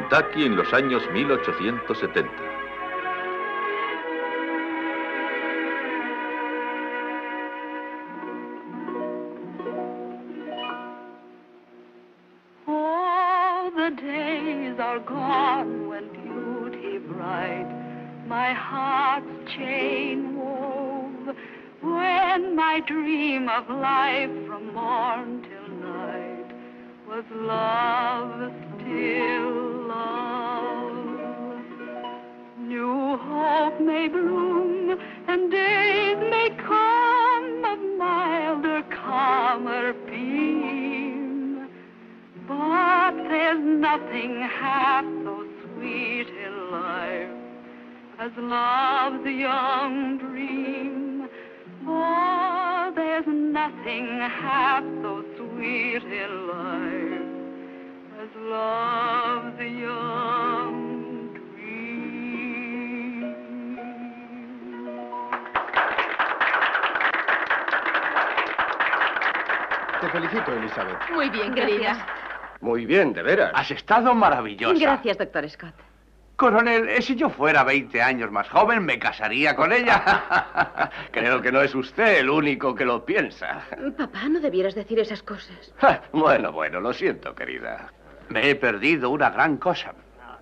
Kentucky en los años 1870. Bien, de veras. Has estado maravillosa. Gracias, doctor Scott. Coronel, eh, si yo fuera 20 años más joven, me casaría con ella. Creo que no es usted el único que lo piensa. Papá, no debieras decir esas cosas. Bueno, bueno, lo siento, querida. Me he perdido una gran cosa.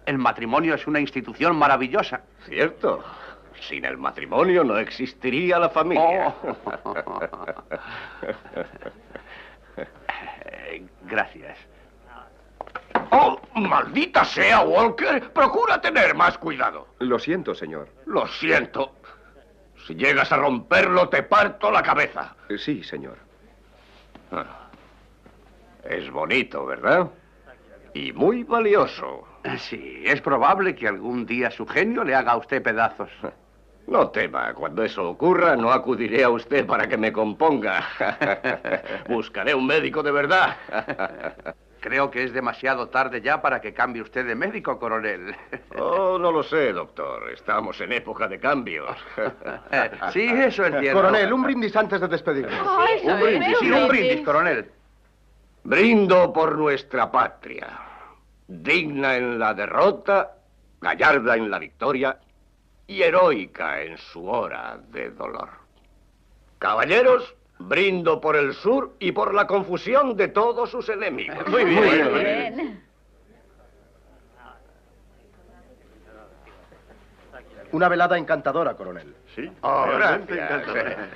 El matrimonio es una institución maravillosa. ¿Cierto? Sin el matrimonio no existiría la familia. Eh, Gracias. ¡Oh, maldita sea, Walker! Procura tener más cuidado. Lo siento, señor. Lo siento. Si llegas a romperlo, te parto la cabeza. Eh, Sí, señor. Ah. Es bonito, ¿verdad? Y muy valioso. Sí, es probable que algún día su genio le haga a usted pedazos. No tema, cuando eso ocurra, no acudiré a usted para que me componga. Buscaré un médico de verdad. Creo que es demasiado tarde ya para que cambie usted de médico, coronel. Oh, no lo sé, doctor. Estamos en época de cambios. Sí, eso es cierto. Coronel, un brindis antes de despedirnos. Un brindis, Sí, un brindis, coronel. Brindo por nuestra patria. Digna en la derrota, gallarda en la victoria y heroica en su hora de dolor. Caballeros, brindo por el sur y por la confusión de todos sus enemigos. Muy bien. Muy bien. Una velada encantadora, coronel. Sí. Oh, gracias.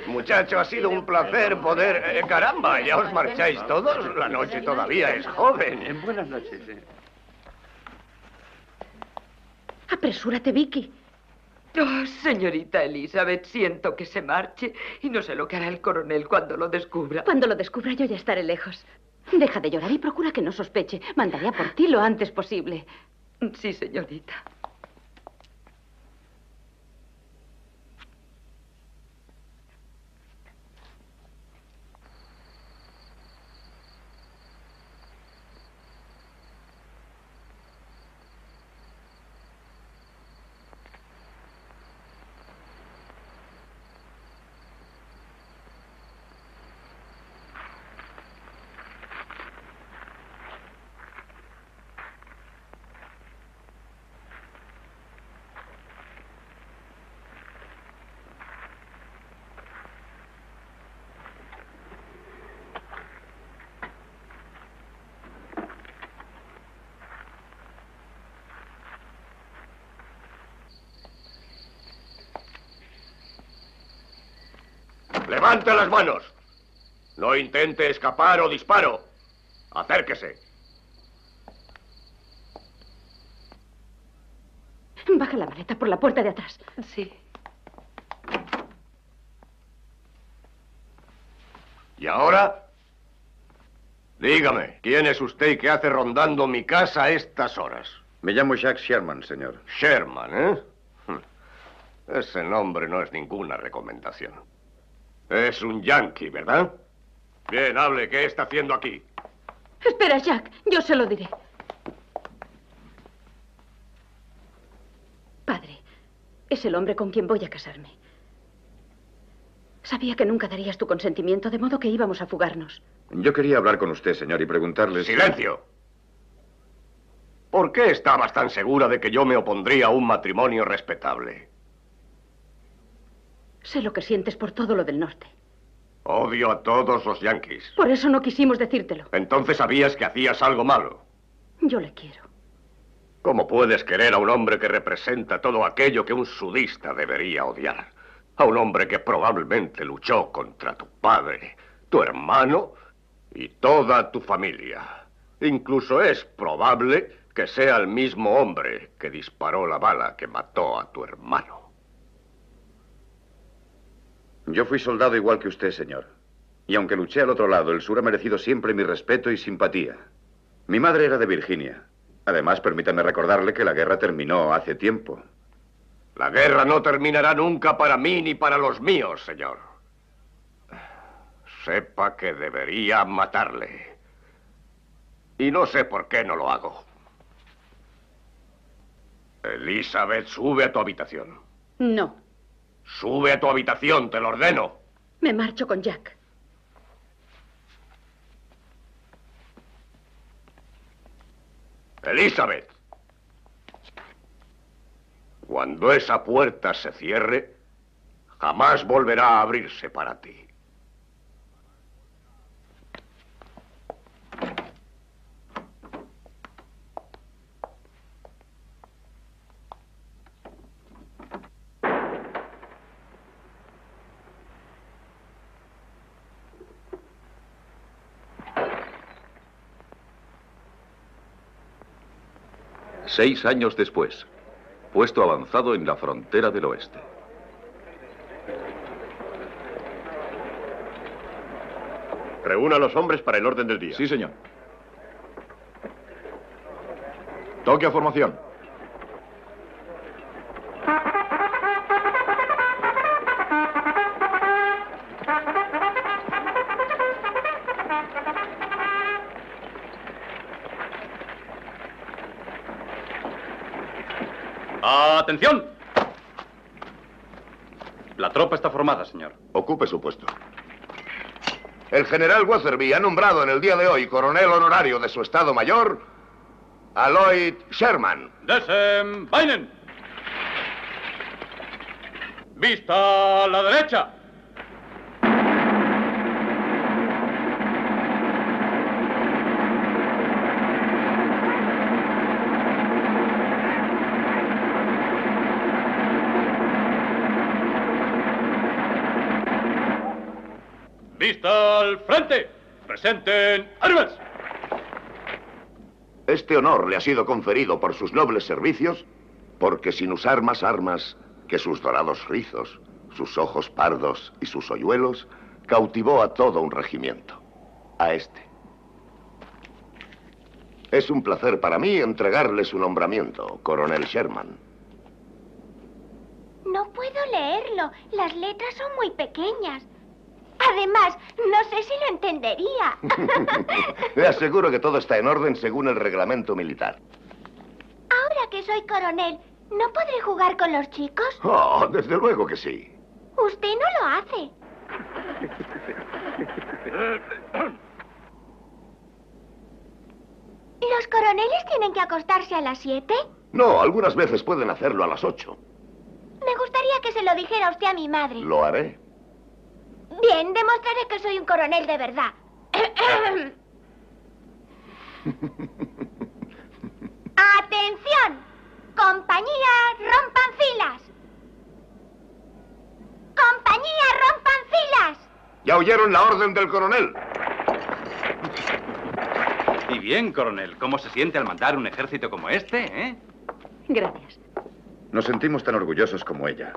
Muchacho, ha sido un placer poder... eh, caramba, ¿ya os marcháis todos? La noche todavía es joven. En buenas noches. sí. Apresúrate, Vicky. Oh, señorita Elizabeth, siento que se marche y no sé lo que hará el coronel cuando lo descubra. Cuando lo descubra yo ya estaré lejos. Deja de llorar y procura que no sospeche. Mandaré a por ti lo antes posible. Sí, señorita. Levante las manos. No intente escapar o disparo. Acérquese. Baja la maleta por la puerta de atrás. Sí. ¿Y ahora? Dígame, ¿quién es usted y qué hace rondando mi casa a estas horas? Me llamo Jacques Sherman, señor. Sherman, ¿eh? Hm. Ese nombre no es ninguna recomendación. Es un yankee, ¿verdad? Bien, hable, ¿qué está haciendo aquí? Espera, Jack. Yo se lo diré. Padre, es el hombre con quien voy a casarme. Sabía que nunca darías tu consentimiento, de modo que íbamos a fugarnos. Yo quería hablar con usted, señor, y preguntarle... si- ¡Silencio! ¿Por qué estabas tan segura de que yo me opondría a un matrimonio respetable? Sé lo que sientes por todo lo del norte. Odio a todos los yankees. Por eso no quisimos decírtelo. Entonces sabías que hacías algo malo. Yo le quiero. ¿Cómo puedes querer a un hombre que representa todo aquello que un sudista debería odiar? A un hombre que probablemente luchó contra tu padre, tu hermano y toda tu familia. Incluso es probable que sea el mismo hombre que disparó la bala que mató a tu hermano. Yo fui soldado igual que usted, señor. Y aunque luché al otro lado, el sur ha merecido siempre mi respeto y simpatía. Mi madre era de Virginia. Además, permítame recordarle que la guerra terminó hace tiempo. La guerra no terminará nunca para mí ni para los míos, señor. Sepa que debería matarle. Y no sé por qué no lo hago. Elizabeth, sube a tu habitación. No. Sube a tu habitación, te lo ordeno. Me marcho con Jack. Elizabeth. Cuando esa puerta se cierre, jamás volverá a abrirse para ti. Seis años después, puesto avanzado en la frontera del oeste. Reúna a los hombres para el orden del día. Sí, señor. Toque a formación. ¡Atención! La tropa está formada, señor. Ocupe su puesto. El general Weatherby ha nombrado en el día de hoy coronel honorario de su Estado Mayor a Lloyd Sherman. Desembainen. Vista a la derecha. Presenten armas. Este honor le ha sido conferido por sus nobles servicios, porque sin usar más armas que sus dorados rizos, sus ojos pardos y sus hoyuelos, cautivó a todo un regimiento. A este. Es un placer para mí entregarle su nombramiento, coronel Sherman. No puedo leerlo. Las letras son muy pequeñas. Además, no sé si lo entendería. Le aseguro que todo está en orden según el reglamento militar. Ahora que soy coronel, ¿no podré jugar con los chicos? Oh, desde luego que sí. Usted no lo hace. ¿Los coroneles tienen que acostarse a las siete? No, algunas veces pueden hacerlo a las ocho. Me gustaría que se lo dijera usted a mi madre. Lo haré. Bien, demostraré que soy un coronel de verdad. ¡Atención! Compañía, rompan filas. Compañía, rompan filas. ¿Ya oyeron la orden del coronel? Y bien, coronel, ¿cómo se siente al mandar un ejército como este, eh? Gracias. Nos sentimos tan orgullosos como ella.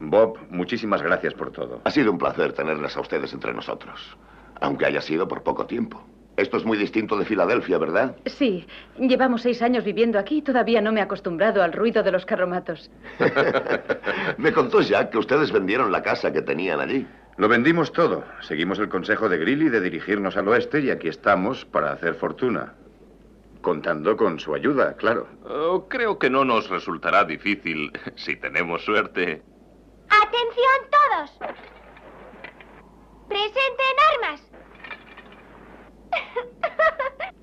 Bob, muchísimas gracias por todo. Ha sido un placer tenerlas a ustedes entre nosotros, aunque haya sido por poco tiempo. Esto es muy distinto de Filadelfia, ¿verdad? Sí, llevamos seis años viviendo aquí y todavía no me he acostumbrado al ruido de los carromatos. Me contó Jack que ustedes vendieron la casa que tenían allí. Lo vendimos todo. Seguimos el consejo de Grilly de dirigirnos al oeste y aquí estamos para hacer fortuna. Contando con su ayuda, claro. Oh, creo que no nos resultará difícil si tenemos suerte. ¡Atención todos! ¡Presenten armas!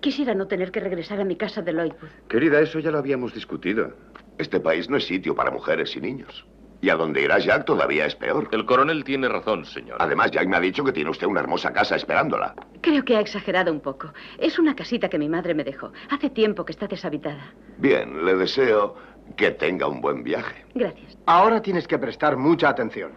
Quisiera no tener que regresar a mi casa de Lloydwood. Querida, eso ya lo habíamos discutido. Este país no es sitio para mujeres y niños. Y a donde irá Jack todavía es peor. El coronel tiene razón, señor. Además, Jack me ha dicho que tiene usted una hermosa casa esperándola. Creo que ha exagerado un poco. Es una casita que mi madre me dejó. Hace tiempo que está deshabitada. Bien, le deseo que tenga un buen viaje. Gracias. Ahora tienes que prestar mucha atención.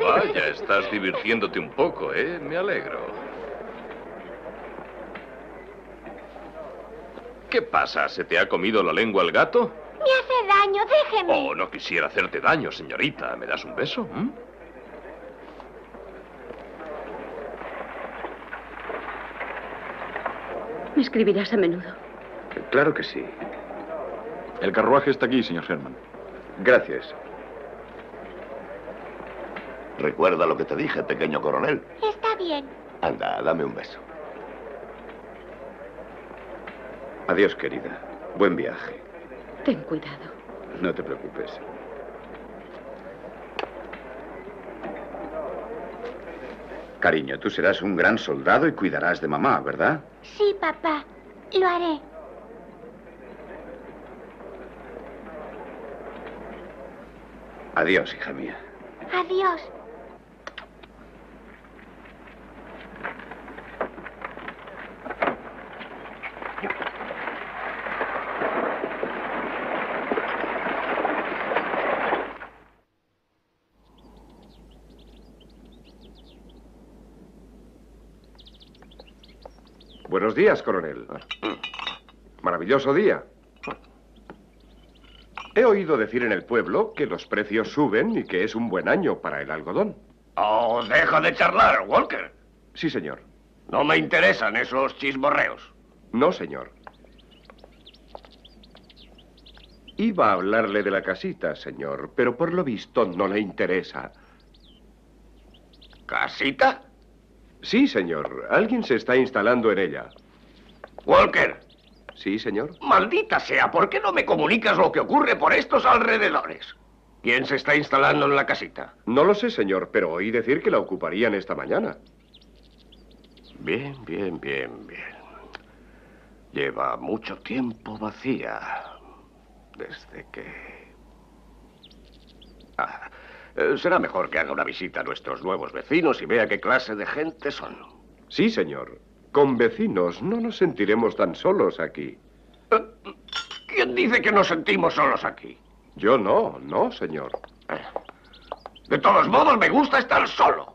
Vaya, estás divirtiéndote un poco, ¿eh? Me alegro. ¿Qué pasa? ¿Se te ha comido la lengua el gato? Me hace daño, déjeme. Oh, no quisiera hacerte daño, señorita. ¿Me das un beso? ¿Mm? ¿Me escribirás a menudo? Claro que sí. El carruaje está aquí, señor Sherman. Gracias. Recuerda lo que te dije, pequeño coronel. Está bien. Anda, dame un beso. Adiós, querida. Buen viaje. Ten cuidado. No te preocupes. Cariño, tú serás un gran soldado y cuidarás de mamá, ¿verdad? Sí, papá. Lo haré. Adiós, hija mía. Adiós. Buenos días, coronel. Maravilloso día. He oído decir en el pueblo que los precios suben y que es un buen año para el algodón. Oh, deja de charlar, Walker. Sí, señor. No me interesan esos chismorreos. No, señor. Iba a hablarle de la casita, señor, pero por lo visto no le interesa. ¿Casita? Sí, señor. Alguien se está instalando en ella. Walker, Sí, señor. maldita sea, ¿por qué no me comunicas lo que ocurre por estos alrededores? ¿Quién se está instalando en la casita? No lo sé, señor, pero oí decir que la ocuparían esta mañana. Bien, bien, bien, bien. Lleva mucho tiempo vacía. Desde que... Ah, eh, será mejor que haga una visita a nuestros nuevos vecinos y vea qué clase de gente son. Sí, señor. Con vecinos no nos sentiremos tan solos aquí. ¿Quién dice que nos sentimos solos aquí? Yo no, no, señor. De todos modos, me gusta estar solo.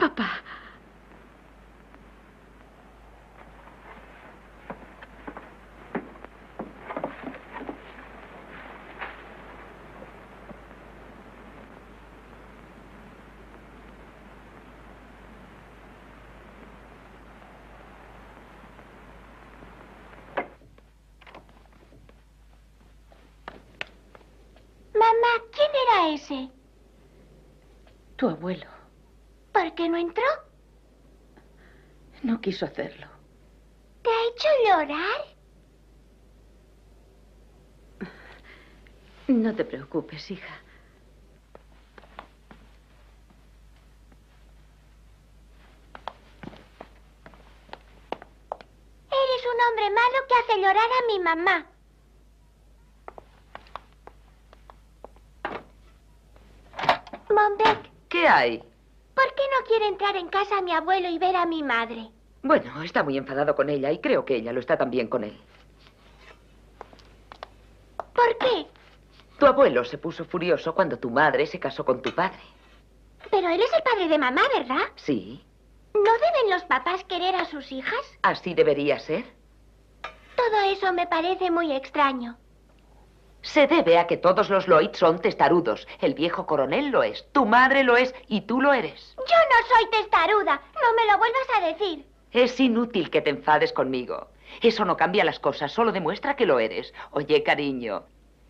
Papá. Mamá, ¿quién era ese? Tu abuelo ¿Por qué no entró? no quiso hacerlo. ¿Te ha hecho llorar? No te preocupes, hija. Eres un hombre malo que hace llorar a mi mamá. Monbeck, ¿Qué hay? ¿por qué no quiere entrar en casa mi abuelo y ver a mi madre? Bueno, está muy enfadado con ella y creo que ella lo está también con él. ¿Por qué? Tu abuelo se puso furioso cuando tu madre se casó con tu padre. Pero él es el padre de mamá, ¿verdad? Sí, ¿No deben los papás querer a sus hijas? así debería ser. Todo eso me parece muy extraño. Se debe a que todos los Lloyd son testarudos. El viejo coronel lo es, tu madre lo es y tú lo eres. Yo no soy testaruda. No me lo vuelvas a decir. Es inútil que te enfades conmigo. Eso no cambia las cosas, solo demuestra que lo eres. Oye, cariño,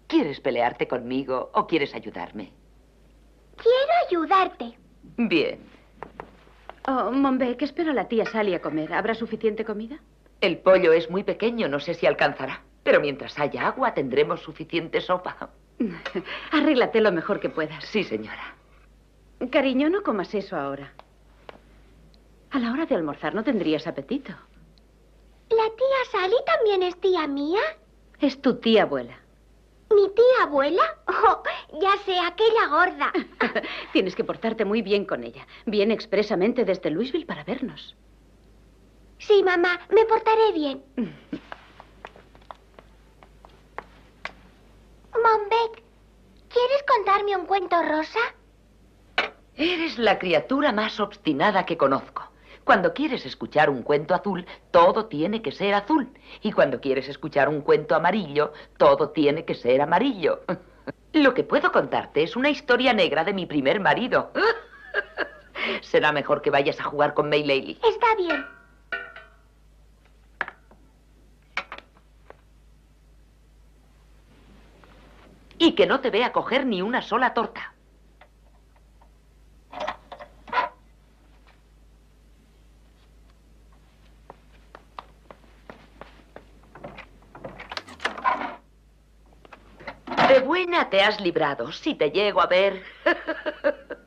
¿quieres pelearte conmigo o quieres ayudarme? Quiero ayudarte. Bien. Oh, Monbeck, espero a la tía Sally a comer. ¿Habrá suficiente comida? El pollo es muy pequeño, no sé si alcanzará. Pero mientras haya agua, tendremos suficiente sopa. Arréglate lo mejor que puedas. Sí, señora. Cariño, no comas eso ahora. A la hora de almorzar no tendrías apetito. ¿La tía Sally también es tía mía? Es tu tía abuela. ¿Mi tía abuela? Oh, ya sé, aquella gorda. Tienes que portarte muy bien con ella. Viene expresamente desde Louisville para vernos. Sí, mamá, me portaré bien. Monbeck, ¿quieres contarme un cuento rosa? Eres la criatura más obstinada que conozco. Cuando quieres escuchar un cuento azul, todo tiene que ser azul. Y cuando quieres escuchar un cuento amarillo, todo tiene que ser amarillo. Lo que puedo contarte es una historia negra de mi primer marido. Será mejor que vayas a jugar con May Laley. Está bien. Y que no te vea coger ni una sola torta. De buena te has librado, si te llego a ver.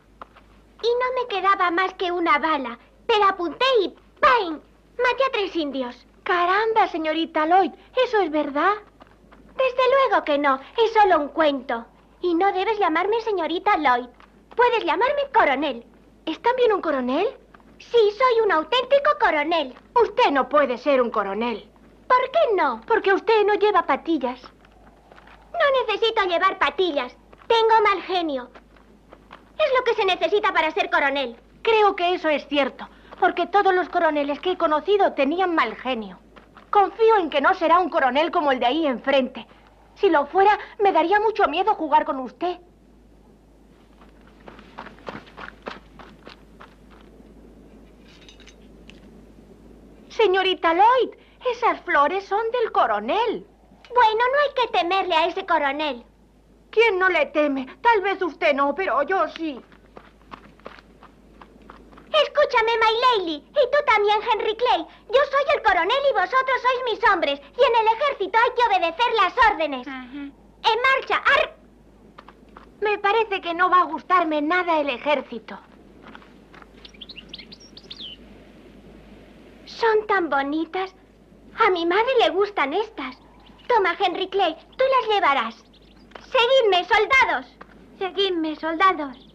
Y no me quedaba más que una bala, pero apunté y ¡pam! Maté a tres indios. Caramba, señorita Lloyd, ¿eso es verdad? Desde luego que no, es solo un cuento. Y no debes llamarme señorita Lloyd. Puedes llamarme coronel. ¿Es también un coronel? Sí, soy un auténtico coronel. Usted no puede ser un coronel. ¿Por qué no? Porque usted no lleva patillas. No necesito llevar patillas. Tengo mal genio. Es lo que se necesita para ser coronel. Creo que eso es cierto, porque todos los coroneles que he conocido tenían mal genio. Confío en que no será un coronel como el de ahí enfrente. Si lo fuera, me daría mucho miedo jugar con usted. Señorita Lloyd, esas flores son del coronel. Bueno, no hay que temerle a ese coronel. ¿Quién no le teme? Tal vez usted no, pero yo sí. Escúchame, My Lady, y tú también, Henry Clay. Yo soy el coronel y vosotros sois mis hombres. Y en el ejército hay que obedecer las órdenes. ¡En marcha! ¡Ar! Me parece que no va a gustarme nada el ejército. Son tan bonitas. A mi madre le gustan estas. Toma, Henry Clay, tú las llevarás. Seguidme, soldados. Seguidme, soldados.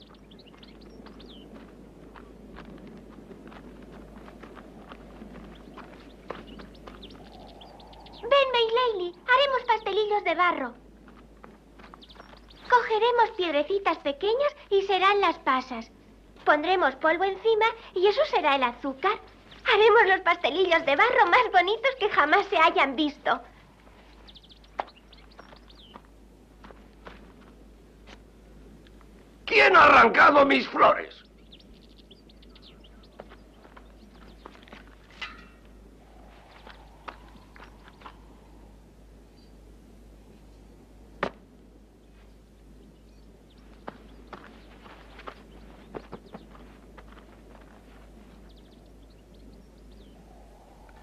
Ven, Mayleili, haremos pastelillos de barro. Cogeremos piedrecitas pequeñas y serán las pasas. Pondremos polvo encima y eso será el azúcar. Haremos los pastelillos de barro más bonitos que jamás se hayan visto. ¿Quién ha arrancado mis flores?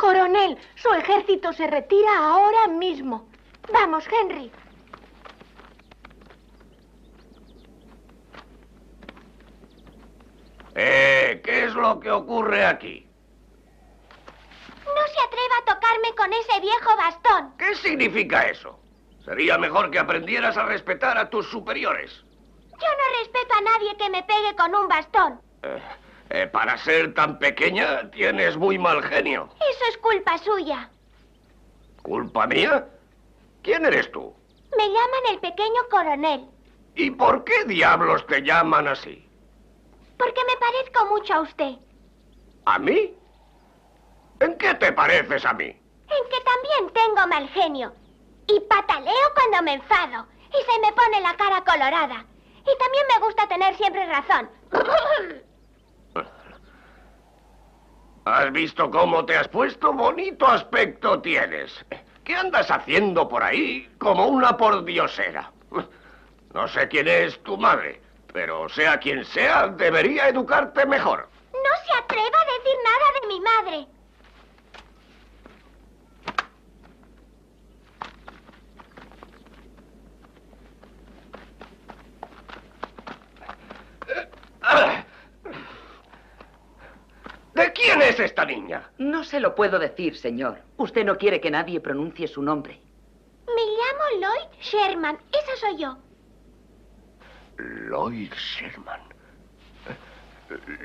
Coronel, su ejército se retira ahora mismo. Vamos, Henry. Eh, ¿qué es lo que ocurre aquí? No se atreva a tocarme con ese viejo bastón. ¿Qué significa eso? Sería mejor que aprendieras a respetar a tus superiores. Yo no respeto a nadie que me pegue con un bastón. Eh, eh, para ser tan pequeña, tienes muy mal genio. Eso es culpa suya. ¿Culpa mía? ¿Quién eres tú? Me llaman el pequeño coronel. ¿Y por qué diablos te llaman así? Porque me parezco mucho a usted. ¿A mí? ¿En qué te pareces a mí? En que también tengo mal genio. Y pataleo cuando me enfado. Y se me pone la cara colorada. Y también me gusta tener siempre razón. ¿Has visto cómo te has puesto? Bonito aspecto tienes. ¿Qué andas haciendo por ahí como una pordiosera? No sé quién es tu madre, pero sea quien sea, debería educarte mejor. No se atreva a decir nada de mi madre. ¿De quién es esta niña? No se lo puedo decir, señor. Usted no quiere que nadie pronuncie su nombre. Me llamo Lloyd Sherman. Esa soy yo. Lloyd Sherman.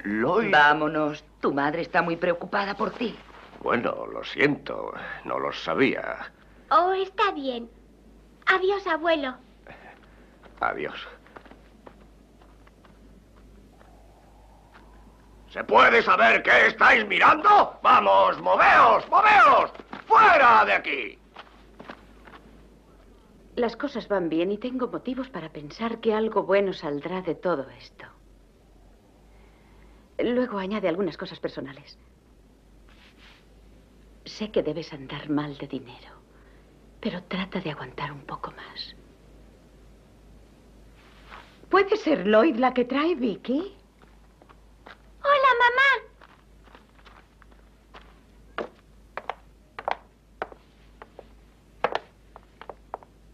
Lloyd. Vámonos. Tu madre está muy preocupada por ti. Bueno, lo siento. No lo sabía. Oh, está bien. Adiós, abuelo. Adiós. ¿Se puede saber qué estáis mirando? Vamos, moveos, moveos. ¡Fuera de aquí! Las cosas van bien y tengo motivos para pensar que algo bueno saldrá de todo esto. Luego añade algunas cosas personales. Sé que debes andar mal de dinero, pero trata de aguantar un poco más. ¿Puede ser Lloyd la que trae Vicky? Hola, mamá.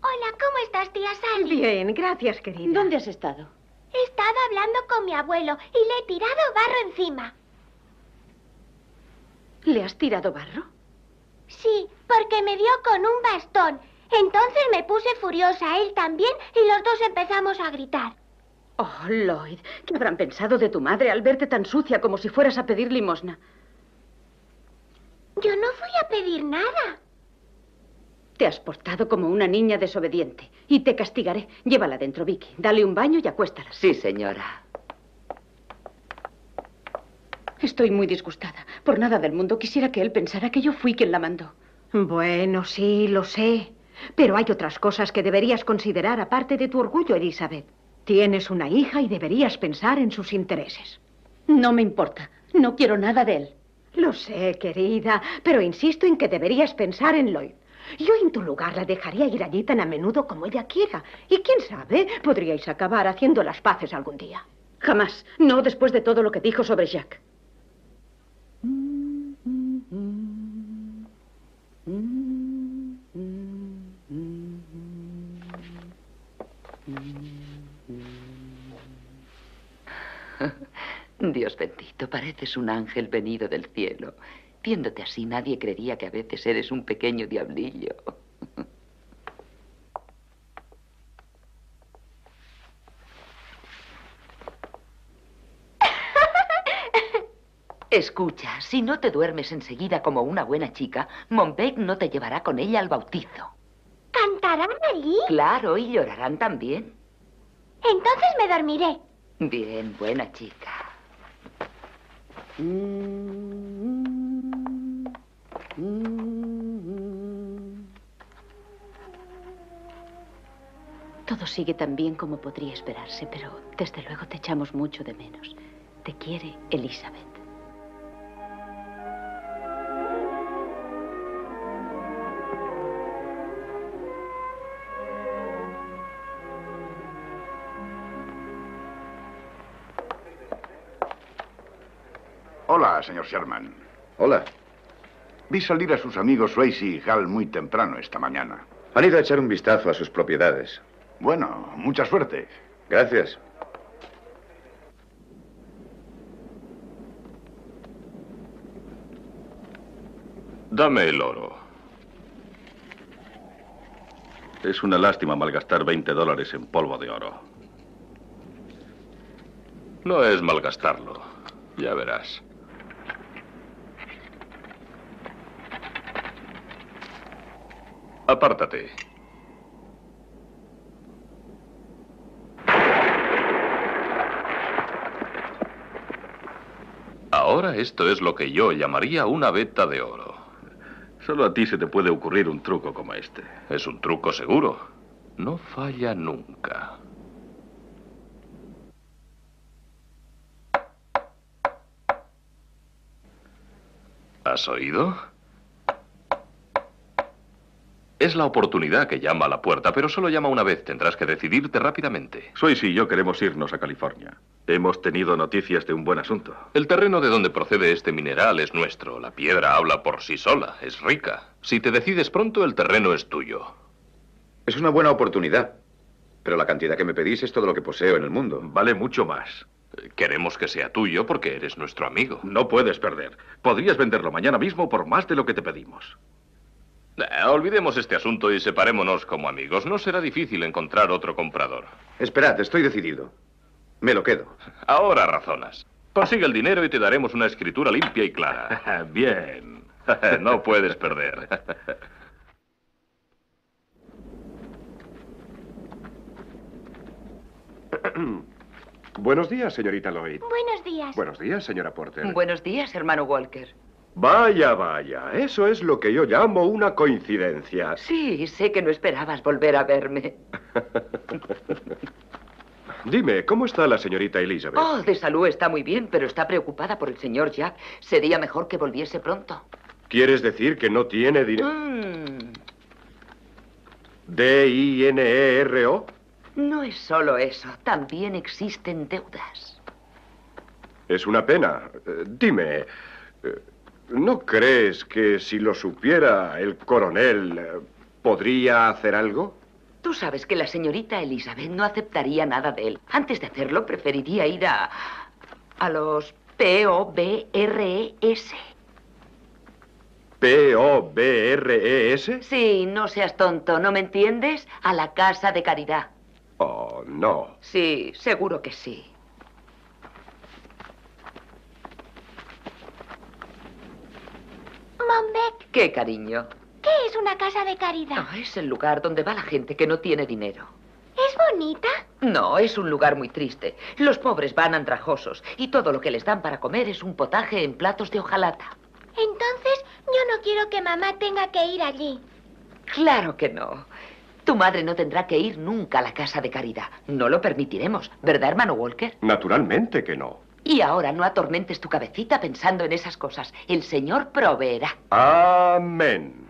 Hola, ¿cómo estás, tía Sally? Bien, gracias, querida. ¿Dónde has estado? He estado hablando con mi abuelo y le he tirado barro encima. ¿Le has tirado barro? Sí, porque me dio con un bastón. Entonces me puse furiosa, él también, y los dos empezamos a gritar. Oh, Lloyd, ¿qué habrán pensado de tu madre al verte tan sucia como si fueras a pedir limosna? Yo no fui a pedir nada. Te has portado como una niña desobediente y te castigaré. Llévala dentro, Vicky. Dale un baño y acuéstala. Sí, señora. Estoy muy disgustada. Por nada del mundo quisiera que él pensara que yo fui quien la mandó. Bueno, sí, lo sé. Pero hay otras cosas que deberías considerar aparte de tu orgullo, Elizabeth. Tienes una hija y deberías pensar en sus intereses. No me importa. No quiero nada de él. Lo sé, querida, pero insisto en que deberías pensar en Lloyd. Yo en tu lugar la dejaría ir allí tan a menudo como ella quiera. Y quién sabe, podríais acabar haciendo las paces algún día. Jamás. No después de todo lo que dijo sobre Jack. Dios bendito, pareces un ángel venido del cielo. Viéndote así, nadie creería que a veces eres un pequeño diablillo. Escucha, si no te duermes enseguida como una buena chica, Monbeck no te llevará con ella al bautizo. ¿Cantarán allí? Claro, y llorarán también. Entonces me dormiré. Bien, buena chica. Todo sigue tan bien como podría esperarse, pero desde luego te echamos mucho de menos. Te quiere Elizabeth. Hola, señor Sherman. Hola. Vi salir a sus amigos Swayze y Hal muy temprano esta mañana. Han ido a echar un vistazo a sus propiedades. Bueno, mucha suerte. Gracias. Dame el oro. Es una lástima malgastar 20 dólares en polvo de oro. No es malgastarlo. Ya verás. Apártate. Ahora esto es lo que yo llamaría una veta de oro. Solo a ti se te puede ocurrir un truco como este. Es un truco seguro. No falla nunca. ¿Has oído? Es la oportunidad que llama a la puerta, pero solo llama una vez. Tendrás que decidirte rápidamente. Swayze y yo queremos irnos a California. Hemos tenido noticias de un buen asunto. El terreno de donde procede este mineral es nuestro. La piedra habla por sí sola. Es rica. Si te decides pronto, el terreno es tuyo. Es una buena oportunidad. Pero la cantidad que me pedís es todo lo que poseo en el mundo. Vale mucho más. Queremos que sea tuyo porque eres nuestro amigo. No puedes perder. Podrías venderlo mañana mismo por más de lo que te pedimos. Eh, olvidemos este asunto y separémonos como amigos. No será difícil encontrar otro comprador. Esperad, estoy decidido. Me lo quedo. Ahora razonas. Consigue el dinero y te daremos una escritura limpia y clara. Bien. no puedes perder. Buenos días, señorita Lloyd. Buenos días. Buenos días, señora Porter. Buenos días, hermano Walker. Vaya, vaya. Eso es lo que yo llamo una coincidencia. Sí, sé que no esperabas volver a verme. Dime, ¿cómo está la señorita Elizabeth? Oh, de salud está muy bien, pero está preocupada por el señor Jack. Sería mejor que volviese pronto. ¿Quieres decir que no tiene dinero? Mm, D-I-N-E-R-O. no es solo eso, también existen deudas. Es una pena. Eh, dime, eh, ¿no crees que si lo supiera el coronel eh, podría hacer algo? Tú sabes que la señorita Elizabeth no aceptaría nada de él. Antes de hacerlo, preferiría ir a. a los P-O-B-R-E-S. ¿P-O-B-R-E-S? Sí, no seas tonto, ¿no me entiendes? A la casa de caridad. Oh, no. Sí, seguro que sí. ¿Qué, cariño? ¿qué es una casa de caridad? Ah, es el lugar donde va la gente que no tiene dinero. ¿Es bonita? No, es un lugar muy triste. Los pobres van andrajosos y todo lo que les dan para comer es un potaje en platos de hojalata. Entonces, yo no quiero que mamá tenga que ir allí. Claro que no. Tu madre no tendrá que ir nunca a la casa de caridad. No lo permitiremos, ¿verdad, hermano Walker? Naturalmente que no. Y ahora no atormentes tu cabecita pensando en esas cosas. El Señor proveerá. Amén.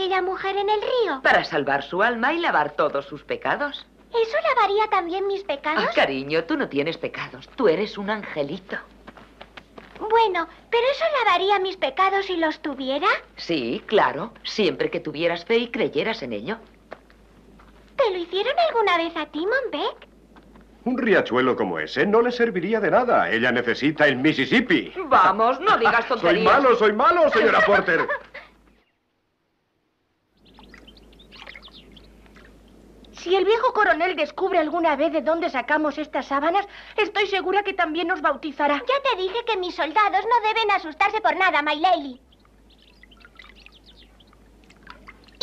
Aquella mujer en el río? Para salvar su alma y lavar todos sus pecados. ¿Eso lavaría también mis pecados? Ah, cariño, tú no tienes pecados. Tú eres un angelito. Bueno, ¿pero eso lavaría mis pecados si los tuviera? Sí, claro. Siempre que tuvieras fe y creyeras en ello. ¿Te lo hicieron alguna vez a ti, Monbeck? Un riachuelo como ese no le serviría de nada. Ella necesita el Mississippi. Vamos, no digas Soy tonterías. malo, soy malo, señora Porter. Si el viejo coronel descubre alguna vez de dónde sacamos estas sábanas, estoy segura que también nos bautizará. Ya te dije que mis soldados no deben asustarse por nada, My Lady.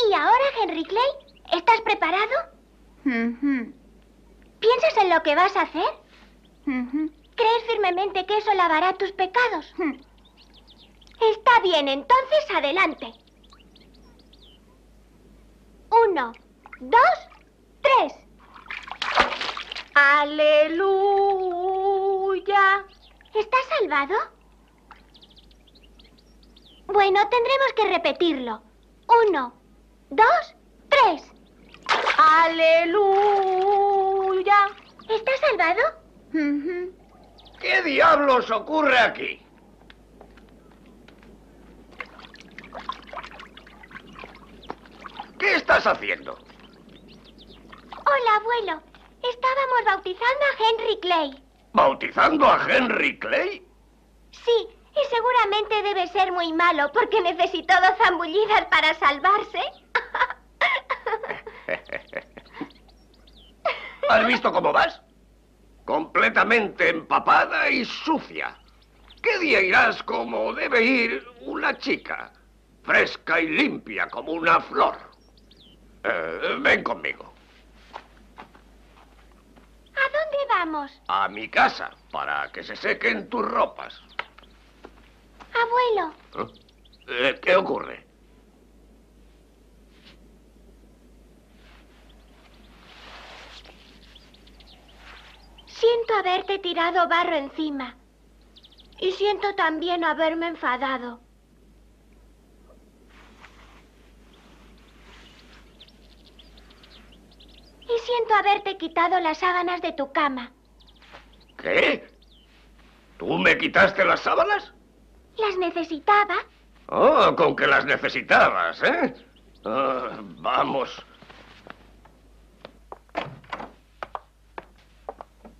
¿Y ahora, Henry Clay? ¿Estás preparado? ¿Piensas en lo que vas a hacer? ¿Crees firmemente que eso lavará tus pecados? Está bien, entonces adelante. Uno, dos, tres. ¡Aleluya! ¿Estás salvado? Bueno, tendremos que repetirlo. Uno, dos, tres. ¡Aleluya! ¿Estás salvado? ¿Qué diablos ocurre aquí? ¿Qué estás haciendo? Hola, abuelo. Estábamos bautizando a Henry Clay. ¿Bautizando a Henry Clay? Sí, y seguramente debe ser muy malo porque necesitó dos zambullidas para salvarse. ¿Has visto cómo vas? Completamente empapada y sucia. ¿Qué día irás como debe ir una chica? Fresca y limpia como una flor. Eh, ven conmigo. ¿A dónde vamos? A mi casa, para que se sequen tus ropas. Abuelo, Eh, ¿Qué ocurre? siento haberte tirado barro encima. Y siento también haberme enfadado. Y siento haberte quitado las sábanas de tu cama. ¿Qué? ¿Tú me quitaste las sábanas? Las necesitaba. Oh, con que las necesitabas, ¿eh? Ah, vamos.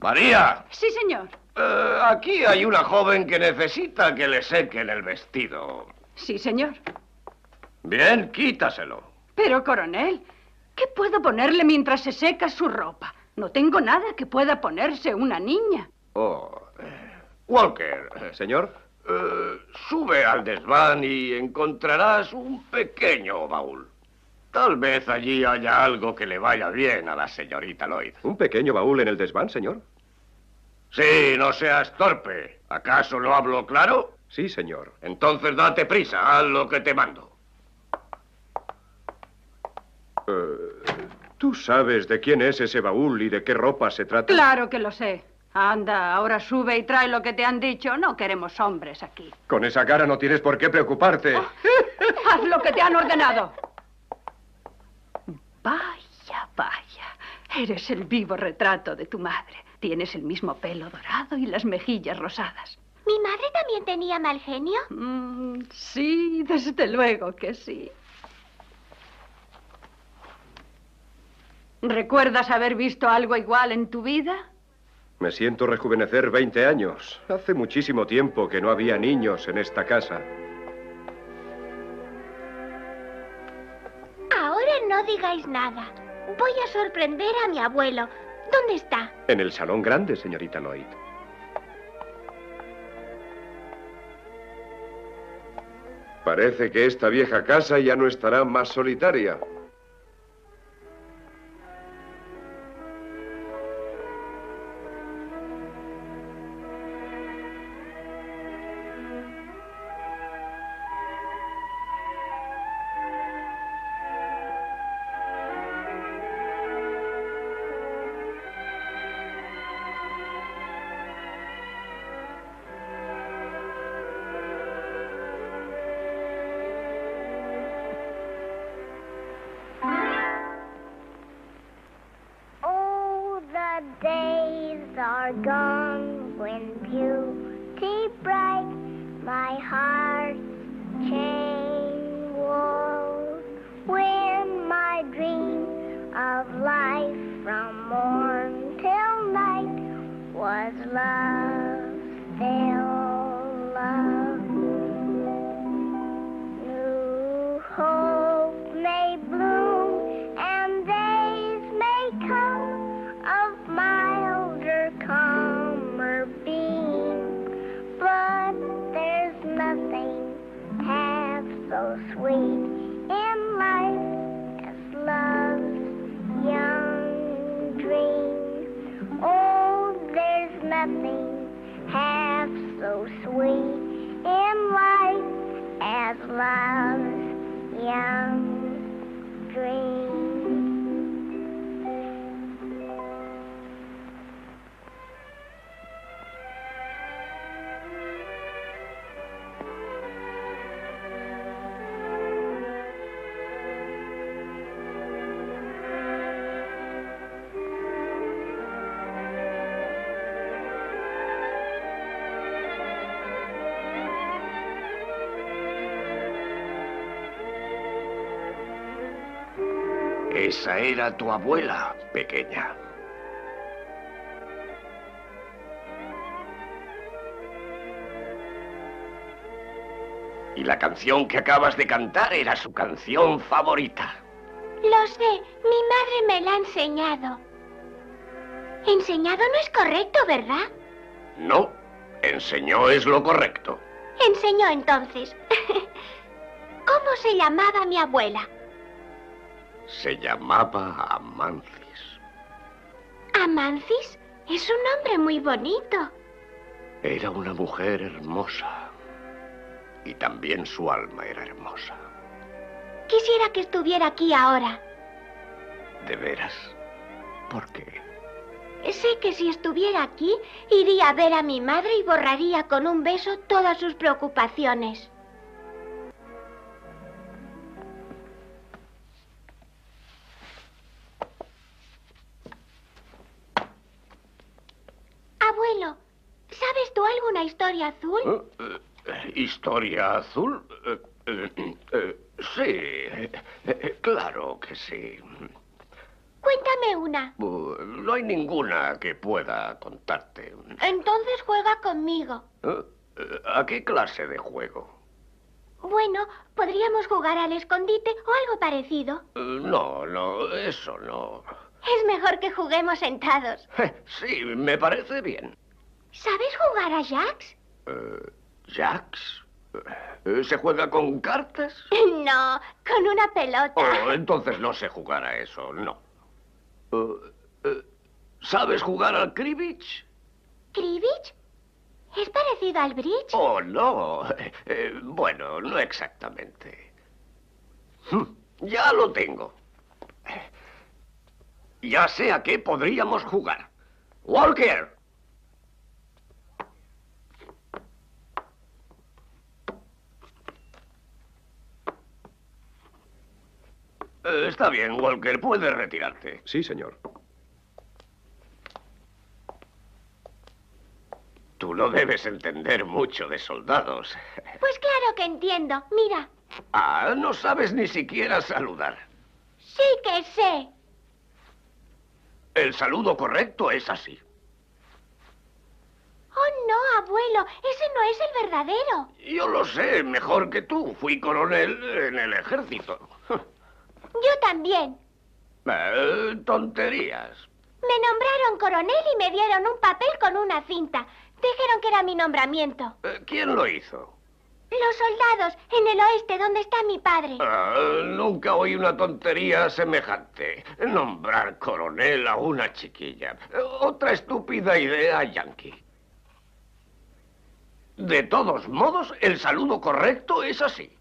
María, Sí, señor. eh, aquí hay una joven que necesita que le sequen el vestido. Sí, señor. Bien, quítaselo. Pero, coronel, ¿qué puedo ponerle mientras se seca su ropa? No tengo nada que pueda ponerse una niña. Oh, eh, Walker. Señor. eh, sube al desván y encontrarás un pequeño baúl. Tal vez allí haya algo que le vaya bien a la señorita Lloyd. ¿Un pequeño baúl en el desván, señor? Sí, no seas torpe. ¿Acaso lo hablo claro? Sí, señor. Entonces date prisa, haz lo que te mando. Eh, ¿Tú sabes de quién es ese baúl y de qué ropa se trata? Claro que lo sé. Anda, ahora sube y trae lo que te han dicho. No queremos hombres aquí. Con esa cara no tienes por qué preocuparte. Haz lo que te han ordenado. Vaya, vaya. Eres el vivo retrato de tu madre. Tienes el mismo pelo dorado y las mejillas rosadas. ¿Mi madre también tenía mal genio? Mm, sí, desde luego que sí. ¿Recuerdas haber visto algo igual en tu vida? Me siento rejuvenecer 20 años. Hace muchísimo tiempo que no había niños en esta casa. Ahora no digáis nada. Voy a sorprender a mi abuelo. ¿Dónde está? En el salón grande, señorita Lloyd. Parece que esta vieja casa ya no estará más solitaria. Esa era tu abuela, pequeña. Y la canción que acabas de cantar era su canción favorita. Lo sé, mi madre me la ha enseñado. Enseñado no es correcto, ¿verdad? No, enseñó es lo correcto. Enseñó entonces. ¿Cómo se llamaba mi abuela? Se llamaba Amancis. Amancis es un nombre muy bonito. Era una mujer hermosa. Y también su alma era hermosa. Quisiera que estuviera aquí ahora. ¿De veras? ¿Por qué? Sé que si estuviera aquí, iría a ver a mi madre y borraría con un beso todas sus preocupaciones. Azul? Eh, eh, ¿Historia azul? Eh, sí, claro que sí. Cuéntame una. Uh, no hay ninguna que pueda contarte. Entonces juega conmigo. Eh, ¿A qué clase de juego? Bueno, podríamos jugar al escondite o algo parecido. No, no, eso no. Es mejor que juguemos sentados. Sí, me parece bien. ¿Sabes jugar a Jax? Eh, ¿Jacks? Eh, ¿Se juega con cartas? No, con una pelota. Oh, entonces no sé jugar a eso, no. Eh, ¿Sabes jugar al cribbage? ¿Cribbage? ¿Es parecido al bridge? Oh, no. Eh, bueno, no exactamente. Hm, Ya lo tengo. Ya sé a qué podríamos jugar. Walker. Eh, Está bien, Walker, puedes retirarte. Sí, señor. Tú no debes entender mucho de soldados. Pues claro que entiendo. Mira, Ah, no sabes ni siquiera saludar. sí que sé. El saludo correcto es así. Oh, no, abuelo, ese no es el verdadero. Yo lo sé mejor que tú. Fui coronel en el ejército. Yo también. Eh, tonterías. Me nombraron coronel y me dieron un papel con una cinta. Dijeron que era mi nombramiento. Eh, ¿Quién lo hizo? Los soldados, en el oeste, donde está mi padre. Ah, nunca oí una tontería semejante. Nombrar coronel a una chiquilla. Otra estúpida idea yankee. De todos modos, el saludo correcto es así.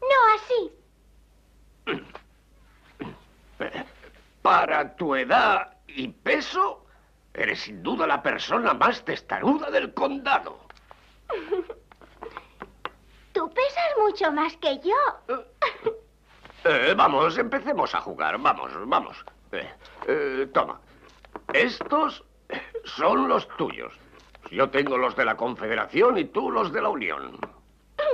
No así. Para tu edad y peso, eres sin duda la persona más testaruda del condado. Tú pesas mucho más que yo. Eh, vamos, empecemos a jugar. Vamos, vamos. Eh, eh, toma. Estos son los tuyos. Yo tengo los de la Confederación y tú los de la Unión.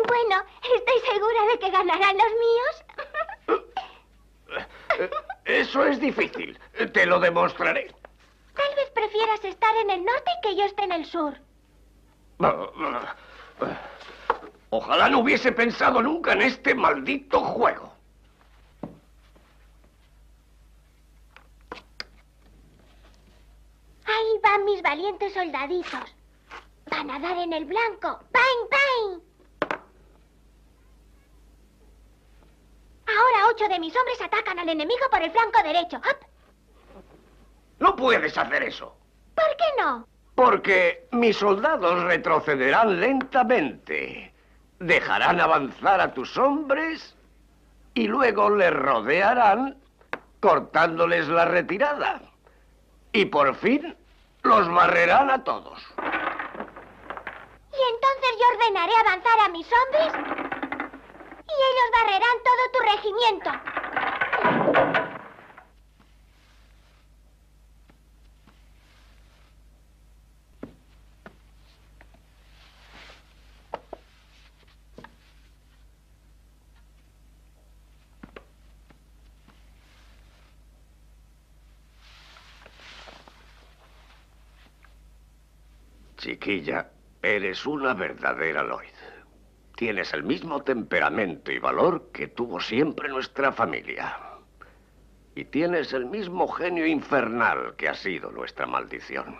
Bueno, estoy segura de que ganarán los míos. Eh, Eso es difícil. Te lo demostraré. Tal vez prefieras estar en el norte y que yo esté en el sur. Ojalá no hubiese pensado nunca en este maldito juego. Ahí van mis valientes soldaditos. Van a dar en el blanco. ¡Bang, bang! Ocho de mis hombres atacan al enemigo por el flanco derecho. No puedes hacer eso. ¿Por qué no? Porque mis soldados retrocederán lentamente. Dejarán avanzar a tus hombres y luego les rodearán cortándoles la retirada. Y por fin los barrerán a todos. Y entonces yo ordenaré avanzar a mis hombres y ellos barrerán todo tu regimiento. Chiquilla, eres una verdadera Lloyd. Tienes el mismo temperamento y valor que tuvo siempre nuestra familia. Y tienes el mismo genio infernal que ha sido nuestra maldición.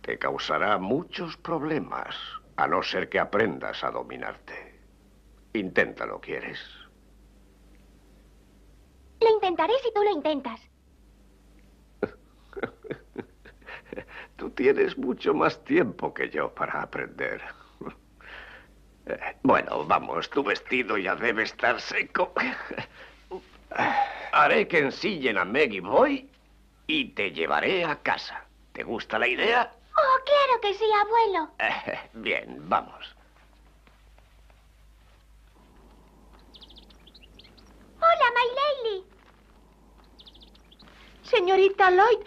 Te causará muchos problemas, a no ser que aprendas a dominarte. Inténtalo, ¿quieres? Lo intentaré si tú lo intentas. Tú tienes mucho más tiempo que yo para aprender. Bueno, vamos, tu vestido ya debe estar seco. Haré que ensillen a Maggie Boy y te llevaré a casa. ¿Te gusta la idea? Oh, claro que sí, abuelo. Eh, Bien, vamos. Hola, My Lady. Señorita Lloyd,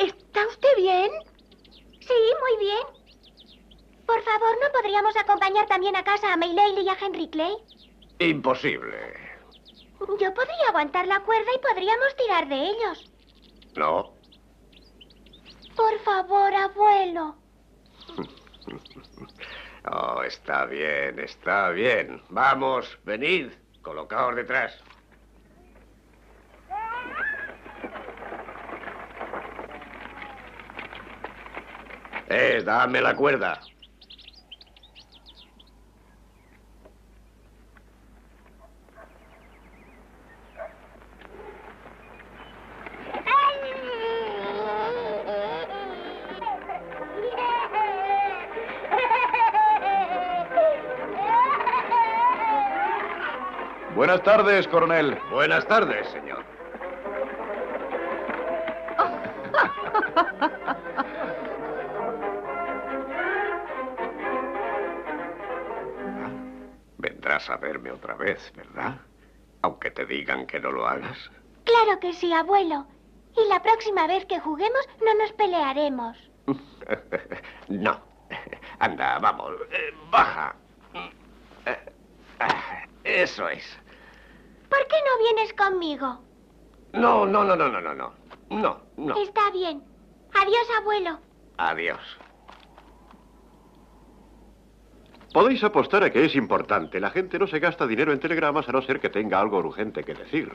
¿está usted bien? Sí, muy bien. Por favor, ¿no podríamos acompañar también a casa a May y a Henry Clay? Imposible. Yo podría aguantar la cuerda y podríamos tirar de ellos. No. Por favor, abuelo. Oh, está bien, está bien. Vamos, venid. Colocaos detrás. Eh, dame la cuerda. Buenas tardes, coronel. Buenas tardes, señor. Vendrás a verme otra vez, ¿verdad? Aunque te digan que no lo hagas. Claro que sí, abuelo. Y la próxima vez que juguemos no nos pelearemos. No. Anda, vamos. eh, baja. Eh, ah, Eso es. ¿Por qué no vienes conmigo? No, no, no, no, no, no, no. No, no. Está bien. Adiós, abuelo. Adiós. Podéis apostar a que es importante. La gente no se gasta dinero en telegramas a no ser que tenga algo urgente que decir.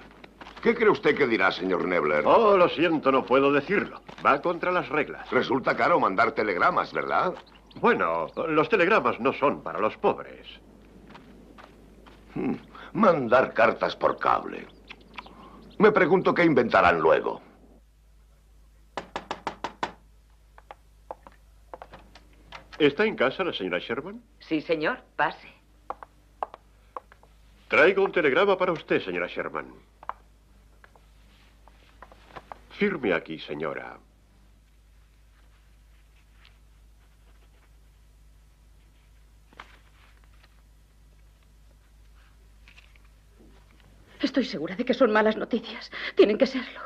¿Qué cree usted que dirá, señor Nebler? Oh, lo siento, no puedo decirlo. Va contra las reglas. Resulta caro mandar telegramas, ¿verdad? Bueno, los telegramas no son para los pobres. Hmm, Mandar cartas por cable. Me pregunto qué inventarán luego. ¿Está en casa la señora Sherman? Sí, señor, pase. Traigo un telegrama para usted, señora Sherman. Firme aquí, señora. Estoy segura de que son malas noticias. Tienen que serlo.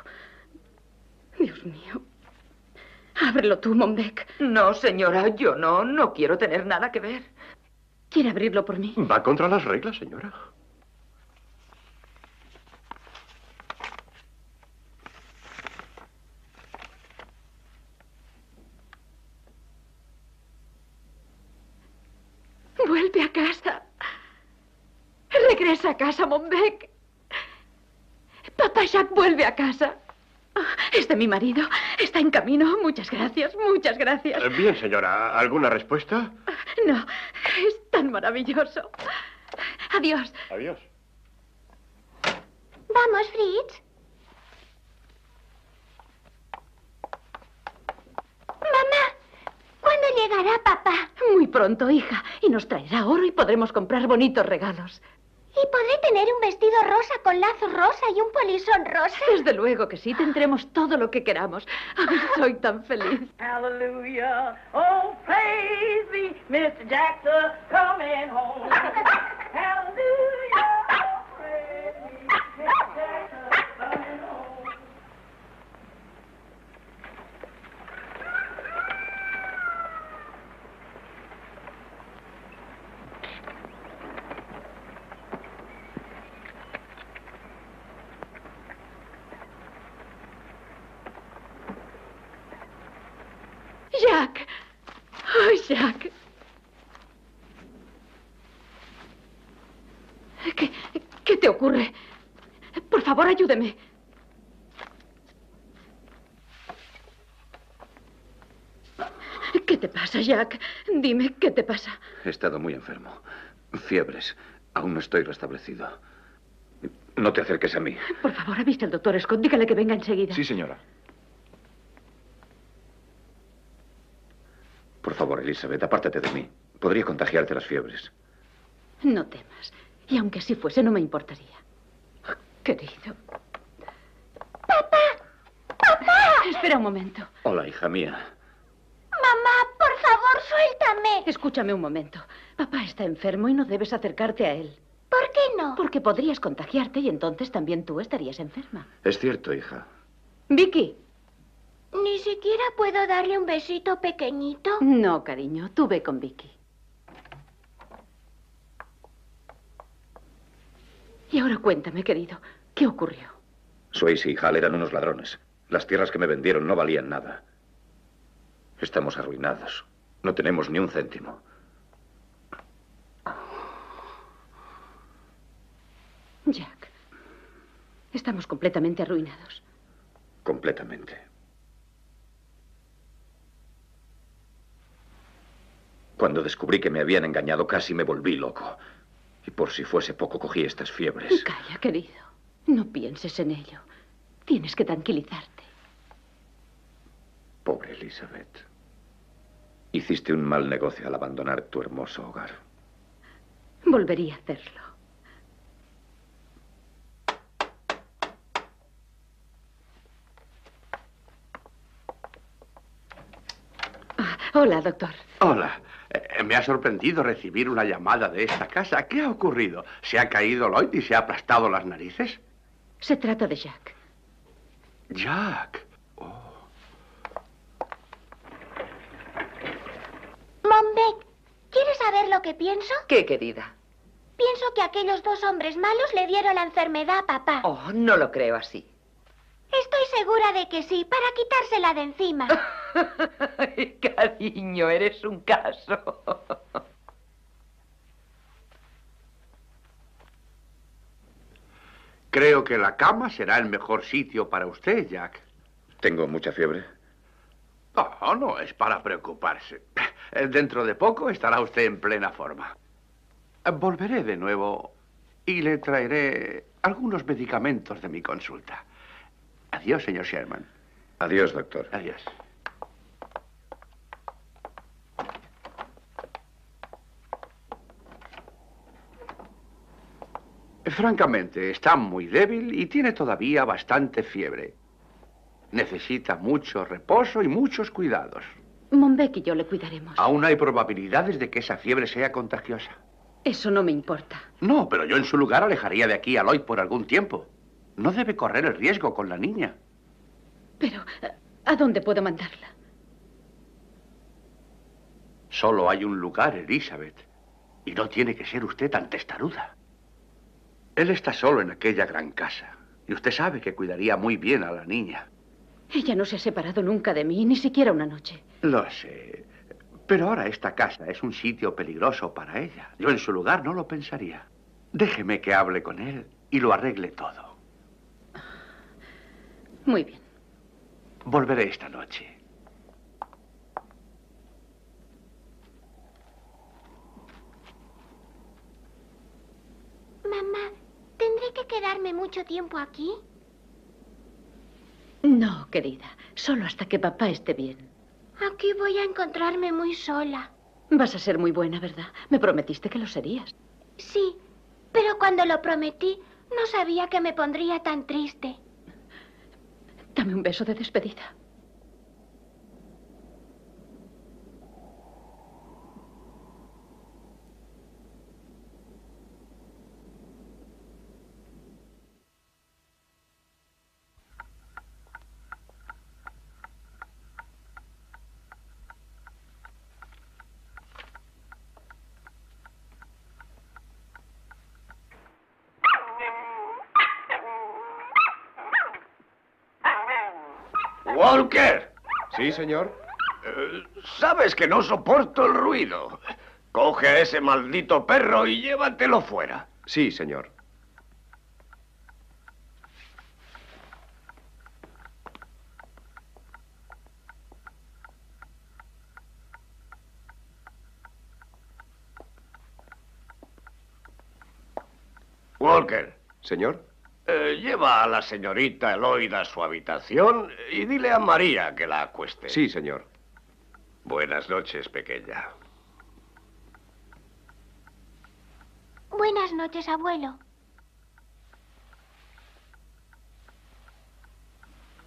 Dios mío. Ábrelo tú, Monbeck. No, señora, yo no, no quiero tener nada que ver. ¿Quiere abrirlo por mí? Va contra las reglas, señora. Vuelve a casa. Regresa a casa, Monbeck. Papá Jacques vuelve a casa. Ah, Es de mi marido. Está en camino. Muchas gracias, muchas gracias. Eh, Bien, señora. ¿Alguna respuesta? No, es tan maravilloso. Adiós. Adiós. Vamos, Fritz. Mamá, ¿cuándo llegará papá? Muy pronto, hija. Y nos traerá oro y podremos comprar bonitos regalos. ¿Y podré tener un vestido rosa con lazos rosa y un polisón rosa? Desde luego que sí, tendremos todo lo que queramos. Ay, soy tan feliz. Hallelujah. Oh, praise be Mr. Jackson coming home. Hallelujah. Oh, praise be Mr. Jackson coming home. Jack. Ay, Jack. ¿Qué, ¿Qué te ocurre? Por favor, ayúdeme. ¿Qué te pasa, Jack? Dime, ¿qué te pasa? He estado muy enfermo. Fiebres. Aún no estoy restablecido. No te acerques a mí. Por favor, avisa al doctor Scott. Dígale que venga enseguida. Sí, señora. Por favor, Elizabeth, apártate de mí. Podría contagiarte las fiebres. No temas. Y aunque así fuese, no me importaría. Querido. ¡Papá! ¡Papá! Espera un momento. Hola, hija mía. Mamá, por favor, suéltame. Escúchame un momento. Papá está enfermo y no debes acercarte a él. ¿Por qué no? Porque podrías contagiarte y entonces también tú estarías enferma. Es cierto, hija. Vicky. Ni siquiera puedo darle un besito pequeñito. No, cariño, tú ve con Vicky. Y ahora cuéntame, querido, ¿qué ocurrió? Swayze y Hal eran unos ladrones. Las tierras que me vendieron no valían nada. Estamos arruinados. No tenemos ni un céntimo. Jack, estamos completamente arruinados. Completamente. Cuando descubrí que me habían engañado, casi me volví loco. Y por si fuese poco, cogí estas fiebres. Calla, querido. No pienses en ello. Tienes que tranquilizarte. Pobre Elizabeth. Hiciste un mal negocio al abandonar tu hermoso hogar. Volvería a hacerlo. Ah, hola, doctor. Hola. Eh, me ha sorprendido recibir una llamada de esta casa. ¿Qué ha ocurrido? ¿Se ha caído Lloyd y se ha aplastado las narices? Se trata de Jack. Jack. Mombeck, ¿quieres saber lo que pienso? ¿Qué, querida? Pienso que aquellos dos hombres malos le dieron la enfermedad a papá. Oh, no lo creo así. Estoy segura de que sí, para quitársela de encima. Ay, cariño, eres un caso. Creo que la cama será el mejor sitio para usted, Jack. ¿Tengo mucha fiebre? Oh, no es para preocuparse. Dentro de poco estará usted en plena forma. Volveré de nuevo y le traeré algunos medicamentos de mi consulta. Adiós, señor Sherman. Adiós, doctor. Adiós. Francamente, está muy débil y tiene todavía bastante fiebre. Necesita mucho reposo y muchos cuidados. Monbeck y yo le cuidaremos. Aún hay probabilidades de que esa fiebre sea contagiosa. Eso no me importa. No, pero yo en su lugar alejaría de aquí a Lloyd por algún tiempo. No debe correr el riesgo con la niña. Pero, ¿a dónde puedo mandarla? Solo hay un lugar, Elizabeth. Y no tiene que ser usted tan testaruda. Él está solo en aquella gran casa. Y usted sabe que cuidaría muy bien a la niña. Ella no se ha separado nunca de mí, ni siquiera una noche. Lo sé. Pero ahora esta casa es un sitio peligroso para ella. Yo en su lugar no lo pensaría. Déjeme que hable con él y lo arregle todo. Muy bien. Volveré esta noche. Mamá, tendré que quedarme mucho tiempo aquí? No, querida. Solo hasta que papá esté bien. Aquí voy a encontrarme muy sola. Vas a ser muy buena, ¿verdad? Me prometiste que lo serías. Sí, pero cuando lo prometí, no sabía que me pondría tan triste. Dame un beso de despedida. Sí, señor. eh, sabes que no soporto el ruido. Coge a ese maldito perro y llévatelo fuera. Sí, señor. Walker, Señor. Eh, lleva a la señorita Eloyd a su habitación y dile a María que la acueste. Sí, señor. Buenas noches, pequeña. Buenas noches, abuelo.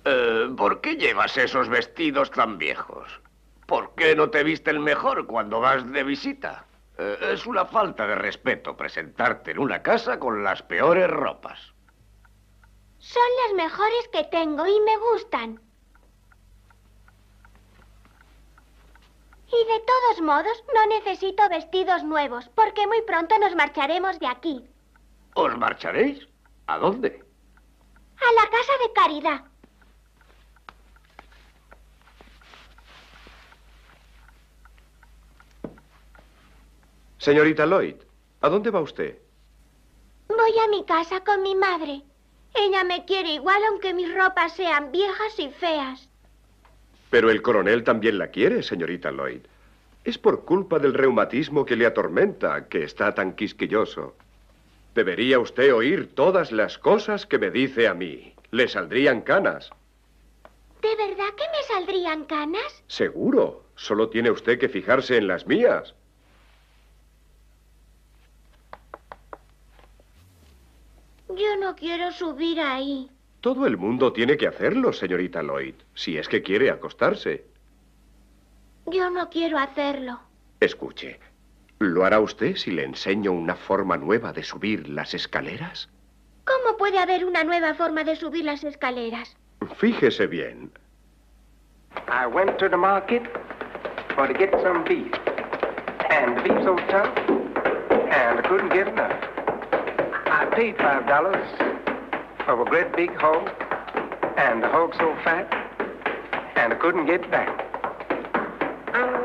Eh, ¿Por qué llevas esos vestidos tan viejos? ¿Por qué no te viste el mejor cuando vas de visita? Eh, es una falta de respeto presentarte en una casa con las peores ropas. Son las mejores que tengo y me gustan. Y de todos modos, no necesito vestidos nuevos, porque muy pronto nos marcharemos de aquí. ¿Os marcharéis? ¿A dónde? A la casa de caridad. Señorita Lloyd, ¿a dónde va usted? Voy a mi casa con mi madre. Ella me quiere igual aunque mis ropas sean viejas y feas. Pero el coronel también la quiere, señorita Lloyd. Es por culpa del reumatismo que le atormenta que está tan quisquilloso. Debería usted oír todas las cosas que me dice a mí. Le saldrían canas. ¿De verdad que me saldrían canas? Seguro. Solo tiene usted que fijarse en las mías. Yo no quiero subir ahí. Todo el mundo tiene que hacerlo, señorita Lloyd, si es que quiere acostarse. Yo no quiero hacerlo. Escuche, ¿lo hará usted si le enseño una forma nueva de subir las escaleras? ¿Cómo puede haber una nueva forma de subir las escaleras? Fíjese bien. I went to the market for to get some beef. And the beef so tough, and I couldn't get enough. I paid five dollars for a great big hog, and the hog so fat, and I couldn't get back. Um,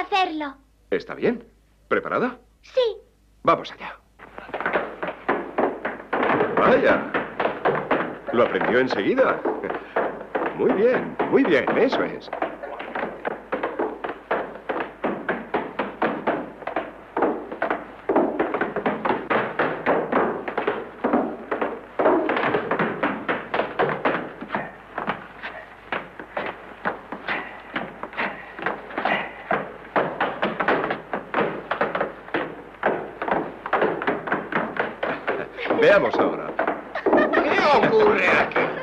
hacerlo. ¿Está bien? ¿Preparada? Sí. Vamos allá. Vaya. Lo aprendió enseguida. Muy bien, muy bien, eso es. Veamos ahora. ¿Qué ocurre aquí?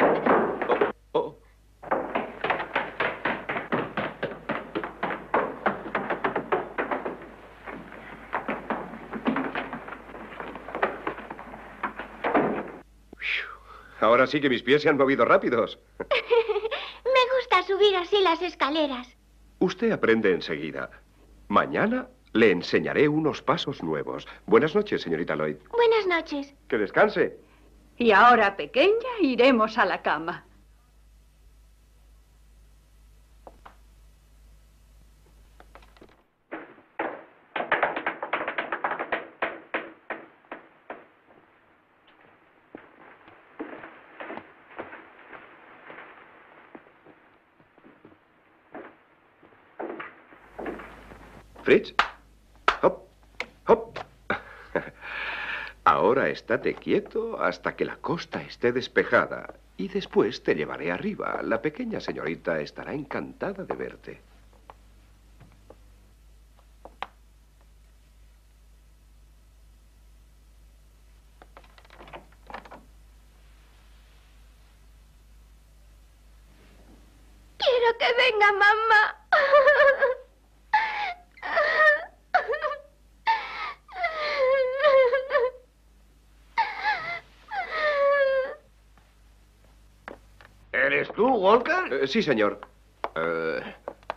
Ahora sí que mis pies se han movido rápidos. Me gusta subir así las escaleras. Usted aprende enseguida. Mañana le enseñaré unos pasos nuevos. Buenas noches, señorita Lloyd. Buenas noches. Que descanse. Y ahora, pequeña, iremos a la cama. Hop, hop. Ahora estate quieto hasta que la costa esté despejada. Y después te llevaré arriba. La pequeña señorita estará encantada de verte. Quiero que venga mamá. ¿Eres tú, Walker? Eh, sí, señor. Eh,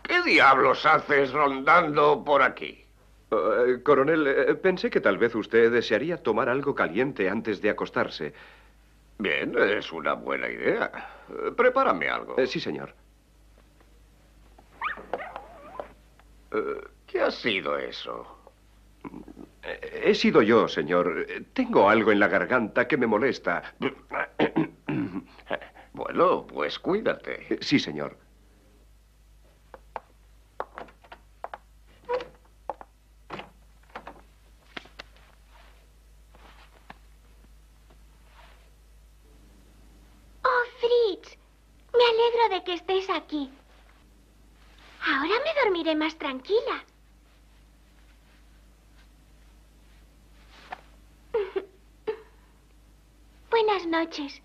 ¿Qué diablos haces rondando por aquí? Eh, coronel, eh, pensé que tal vez usted desearía tomar algo caliente antes de acostarse. Bien, es una buena idea. Prepárame algo. Sí, señor. ¿Qué ha sido eso? He sido yo, señor. Tengo algo en la garganta que me molesta. Bueno, pues cuídate. Eh, Sí, señor. Oh, Fritz. Me alegro de que estés aquí. Ahora me dormiré más tranquila. Buenas noches.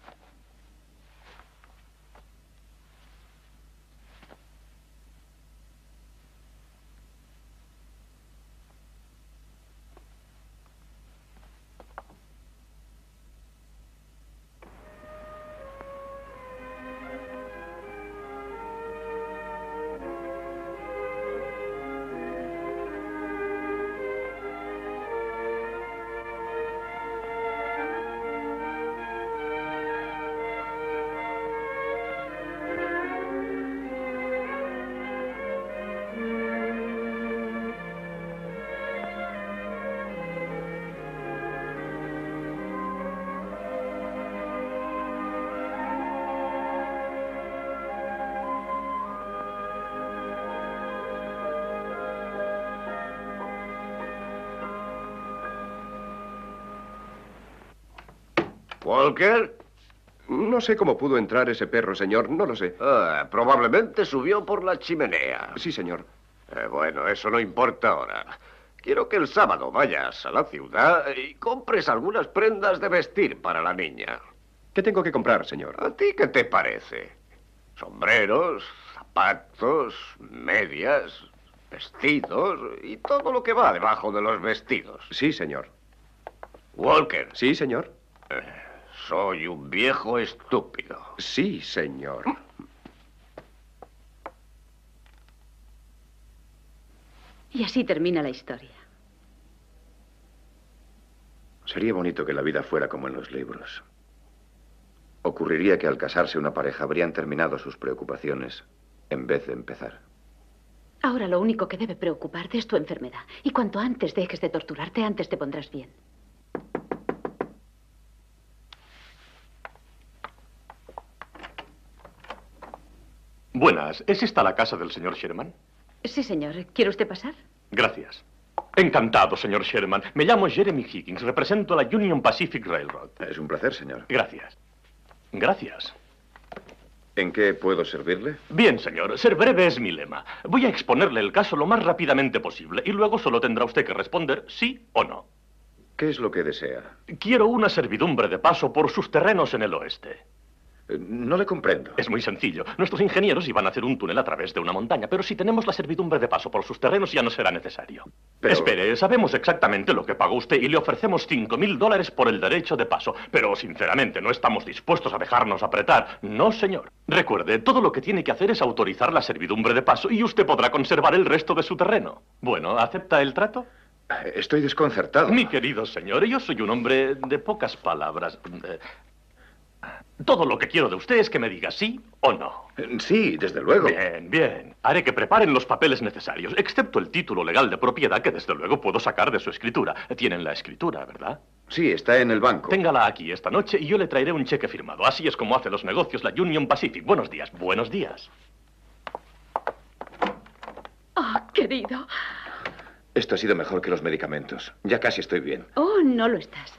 ¿Walker? No sé cómo pudo entrar ese perro, señor. No lo sé. Ah, probablemente subió por la chimenea. Sí, señor. Eh, bueno, eso no importa ahora. Quiero que el sábado vayas a la ciudad y compres algunas prendas de vestir para la niña. ¿Qué tengo que comprar, señor? ¿A ti qué te parece? Sombreros, zapatos, medias, vestidos y todo lo que va debajo de los vestidos. Sí, señor. Walker. Sí, señor. Eh, soy un viejo estúpido. Sí, señor. Y así termina la historia. Sería bonito que la vida fuera como en los libros. Ocurriría que al casarse una pareja habrían terminado sus preocupaciones en vez de empezar. Ahora lo único que debe preocuparte es tu enfermedad. Y cuanto antes dejes de torturarte, antes te pondrás bien. Buenas, ¿es esta la casa del señor Sherman? Sí, señor. ¿Quiere usted pasar? Gracias. Encantado, señor Sherman. Me llamo Jeremy Higgins. Represento a la Union Pacific Railroad. Es un placer, señor. Gracias. Gracias. ¿En qué puedo servirle? Bien, señor. Ser breve es mi lema. Voy a exponerle el caso lo más rápidamente posible y luego solo tendrá usted que responder sí o no. ¿Qué es lo que desea? Quiero una servidumbre de paso por sus terrenos en el oeste. Eh, No le comprendo. Es muy sencillo. Nuestros ingenieros iban a hacer un túnel a través de una montaña, pero si tenemos la servidumbre de paso por sus terrenos ya no será necesario. Pero- Espere, sabemos exactamente lo que pagó usted y le ofrecemos cinco mil dólares por el derecho de paso, pero sinceramente no estamos dispuestos a dejarnos apretar. No, señor. Recuerde, todo lo que tiene que hacer es autorizar la servidumbre de paso y usted podrá conservar el resto de su terreno. Bueno, ¿acepta el trato? Estoy desconcertado. Mi querido señor, yo soy un hombre de pocas palabras. Todo lo que quiero de usted es que me diga sí o no. Sí, desde luego. Bien, bien. Haré que preparen los papeles necesarios, excepto el título legal de propiedad que desde luego puedo sacar de su escritura. Tienen la escritura, ¿verdad? Sí, está en el banco. Téngala aquí esta noche y yo le traeré un cheque firmado. Así es como hace los negocios la Union Pacific. Buenos días, buenos días. Oh, querido. Esto ha sido mejor que los medicamentos. Ya casi estoy bien. Oh, no lo estás.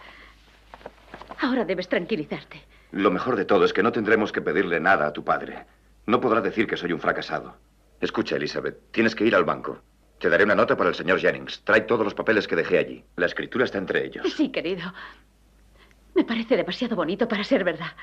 Ahora debes tranquilizarte. Lo mejor de todo es que no tendremos que pedirle nada a tu padre. No podrá decir que soy un fracasado. Escucha, Elizabeth, tienes que ir al banco. Te daré una nota para el señor Jennings. Trae todos los papeles que dejé allí. La escritura está entre ellos. Sí, querido. Me parece demasiado bonito para ser verdad.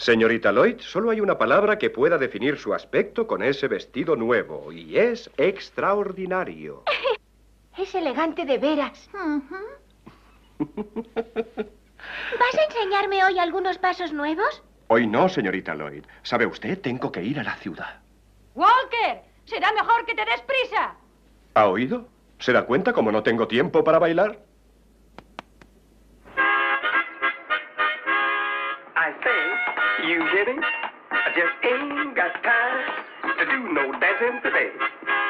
Señorita Lloyd, solo hay una palabra que pueda definir su aspecto con ese vestido nuevo, y es extraordinario. Es elegante de veras. ¿Vas a enseñarme hoy algunos pasos nuevos? Hoy no, señorita Lloyd. ¿Sabe usted? Tengo que ir a la ciudad. Walker, será mejor que te des prisa. ¿Ha oído? ¿Se da cuenta como no tengo tiempo para bailar? You hear me? I just ain't got time to do no dancing today.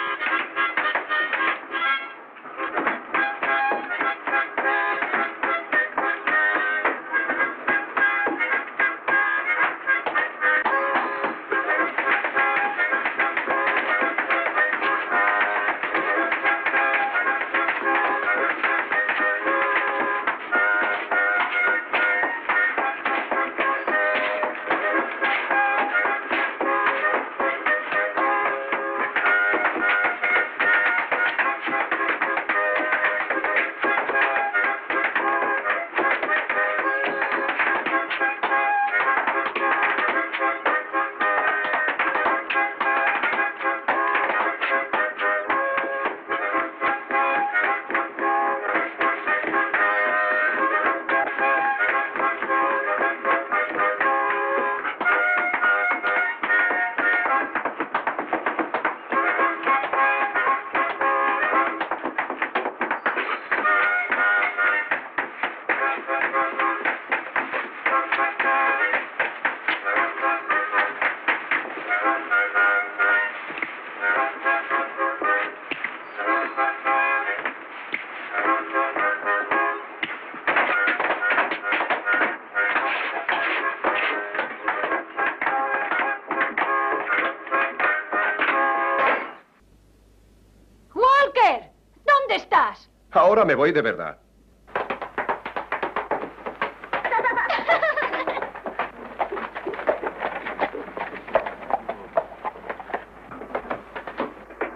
Me voy de verdad.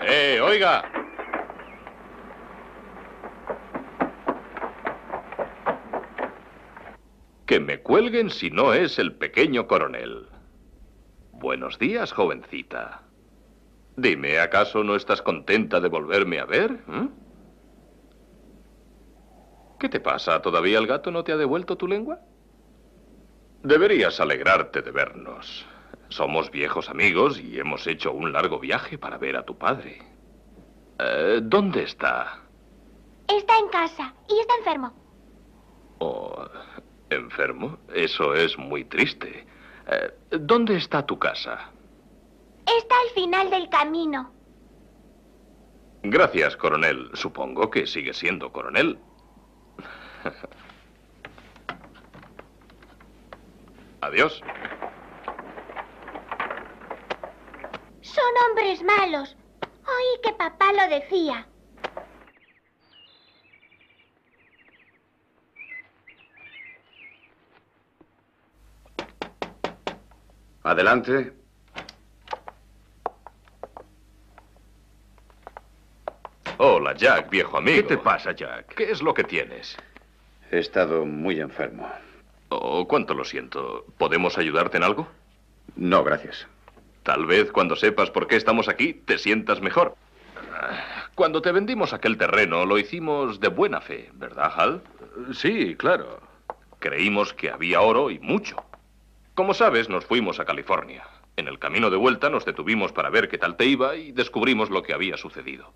¡Eh, oiga! Que me cuelguen si no es el pequeño coronel. Buenos días, jovencita. Dime, ¿acaso no estás contenta de volverme a ver? ¿Mm? ¿Qué te pasa? ¿Todavía el gato no te ha devuelto tu lengua? Deberías alegrarte de vernos. Somos viejos amigos y hemos hecho un largo viaje para ver a tu padre. Eh, ¿Dónde está? Está en casa y está enfermo. Oh, ¿Enfermo? Eso es muy triste. Eh, ¿Dónde está tu casa? Está al final del camino. Gracias, coronel. Supongo que sigue siendo coronel. Adiós. Son hombres malos. Oí que papá lo decía. Adelante. Hola, Jack, viejo amigo. ¿Qué te pasa, Jack? ¿Qué es lo que tienes? He estado muy enfermo. Oh, cuánto lo siento. ¿Podemos ayudarte en algo? No, gracias. Tal vez cuando sepas por qué estamos aquí, te sientas mejor. Cuando te vendimos aquel terreno, lo hicimos de buena fe, ¿verdad, Hal? Sí, claro. Creímos que había oro y mucho. Como sabes, nos fuimos a California. En el camino de vuelta nos detuvimos para ver qué tal te iba y descubrimos lo que había sucedido.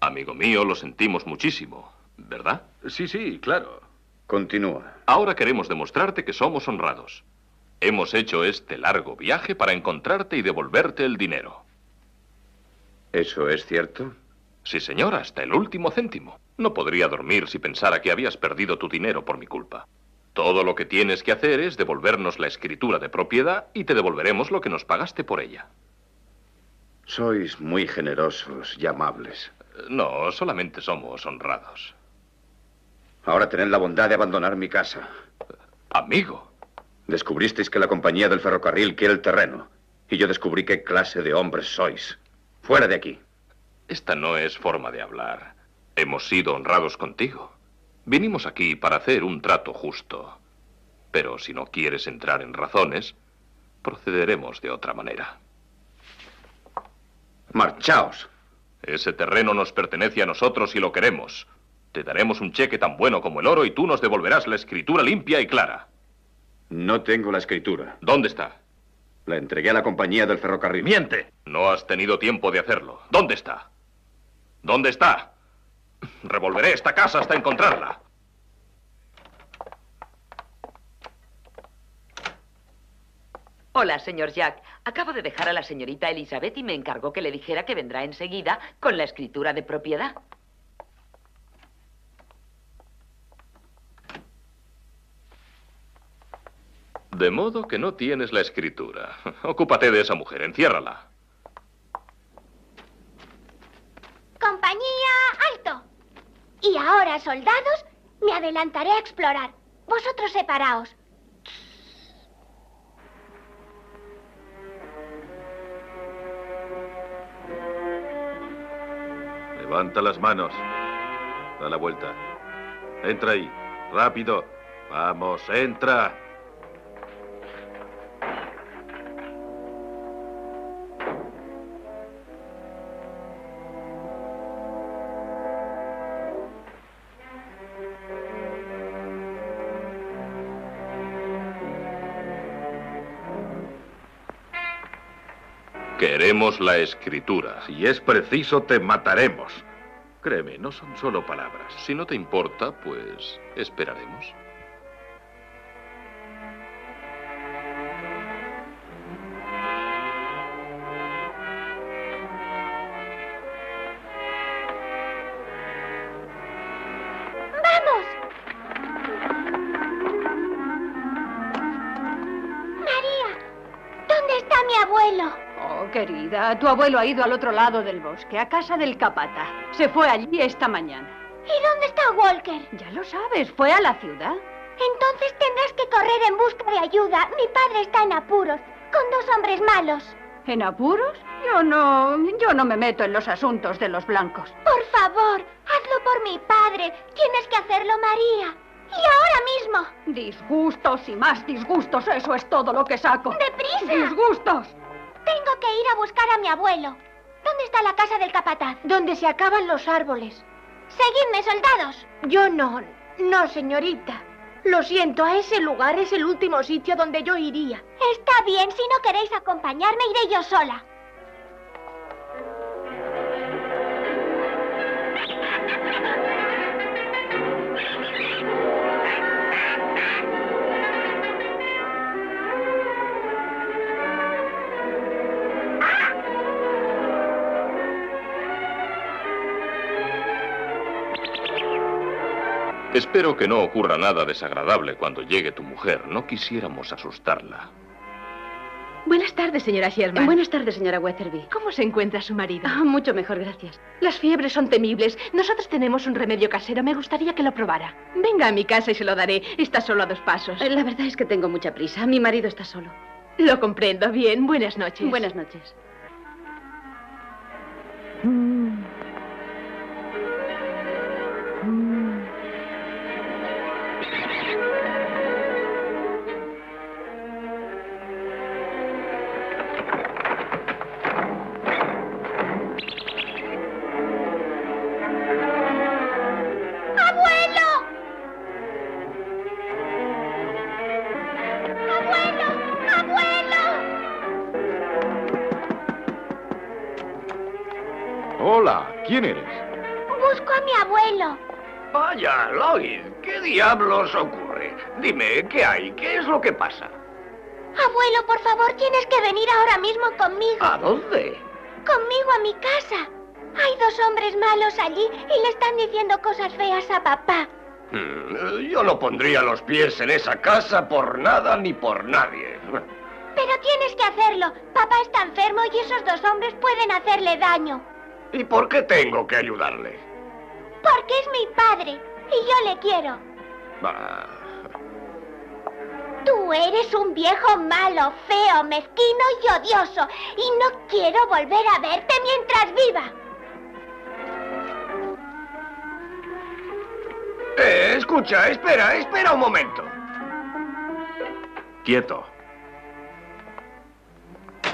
Amigo mío, lo sentimos muchísimo, ¿verdad? Sí, sí, claro. Continúa. Ahora queremos demostrarte que somos honrados. Hemos hecho este largo viaje para encontrarte y devolverte el dinero. ¿Eso es cierto? Sí, señor, hasta el último céntimo. No podría dormir si pensara que habías perdido tu dinero por mi culpa. Todo lo que tienes que hacer es devolvernos la escritura de propiedad y te devolveremos lo que nos pagaste por ella. Sois muy generosos y amables. No, solamente somos honrados. Ahora tened la bondad de abandonar mi casa. Amigo. Descubristeis que la compañía del ferrocarril quiere el terreno. Y yo descubrí qué clase de hombres sois. Fuera de aquí. Esta no es forma de hablar. Hemos sido honrados contigo. Vinimos aquí para hacer un trato justo. Pero si no quieres entrar en razones, procederemos de otra manera. Marchaos. Ese terreno nos pertenece a nosotros y lo queremos. Te daremos un cheque tan bueno como el oro y tú nos devolverás la escritura limpia y clara. No tengo la escritura. ¿Dónde está? La entregué a la compañía del ferrocarril. Miente. No has tenido tiempo de hacerlo. ¿Dónde está? ¿Dónde está? Revolveré esta casa hasta encontrarla. Hola, señor Jack. Acabo de dejar a la señorita Elizabeth y me encargó que le dijera que vendrá enseguida con la escritura de propiedad. De modo que no tienes la escritura. Ocúpate de esa mujer, enciérrala. Compañía, alto. Y ahora, soldados, me adelantaré a explorar. Vosotros separaos. Levanta las manos. Da la vuelta. Entra ahí. Rápido. Vamos, entra. La escritura. Si es preciso, te mataremos. Créeme, no son solo palabras. Si no te importa, pues esperaremos. Tu abuelo ha ido al otro lado del bosque, a casa del capata. Se fue allí esta mañana. ¿Y dónde está Walker? Ya lo sabes, fue a la ciudad. Entonces tendrás que correr en busca de ayuda. Mi padre está en apuros, con dos hombres malos. ¿En apuros? Yo no. Yo no me meto en los asuntos de los blancos. Por favor, hazlo por mi padre. Tienes que hacerlo, María. Y ahora mismo. Disgustos y más disgustos, eso es todo lo que saco. ¡Deprisa! ¡Disgustos! Tengo que ir a buscar a mi abuelo. ¿Dónde está la casa del capataz? Donde se acaban los árboles. Seguidme, soldados. Yo no. No, señorita. Lo siento, a ese lugar es el último sitio donde yo iría. Está bien, si no queréis acompañarme, iré yo sola. Espero que no ocurra nada desagradable cuando llegue tu mujer. No quisiéramos asustarla. Buenas tardes, señora Sherman. Buenas tardes, señora Weatherby. ¿Cómo se encuentra su marido? Ah, mucho mejor, gracias. Las fiebres son temibles. Nosotros tenemos un remedio casero. Me gustaría que lo probara. Venga a mi casa y se lo daré. Está solo a dos pasos. Eh, La verdad es que tengo mucha prisa. Mi marido está solo. Lo comprendo. Bien, buenas noches. Buenas noches. ¡Abuelo! Diablos ocurre? Dime, ¿qué hay? ¿Qué es lo que pasa? Abuelo, por favor, tienes que venir ahora mismo conmigo. ¿A dónde? Conmigo a mi casa. Hay dos hombres malos allí y le están diciendo cosas feas a papá. Mm, Yo no pondría los pies en esa casa por nada ni por nadie. Pero tienes que hacerlo. Papá está enfermo y esos dos hombres pueden hacerle daño. ¿Y por qué tengo que ayudarle? Porque es mi padre y yo le quiero. Tú eres un viejo malo, feo, mezquino y odioso. Y no quiero volver a verte mientras viva. Eh, escucha, espera, espera un momento. Quieto.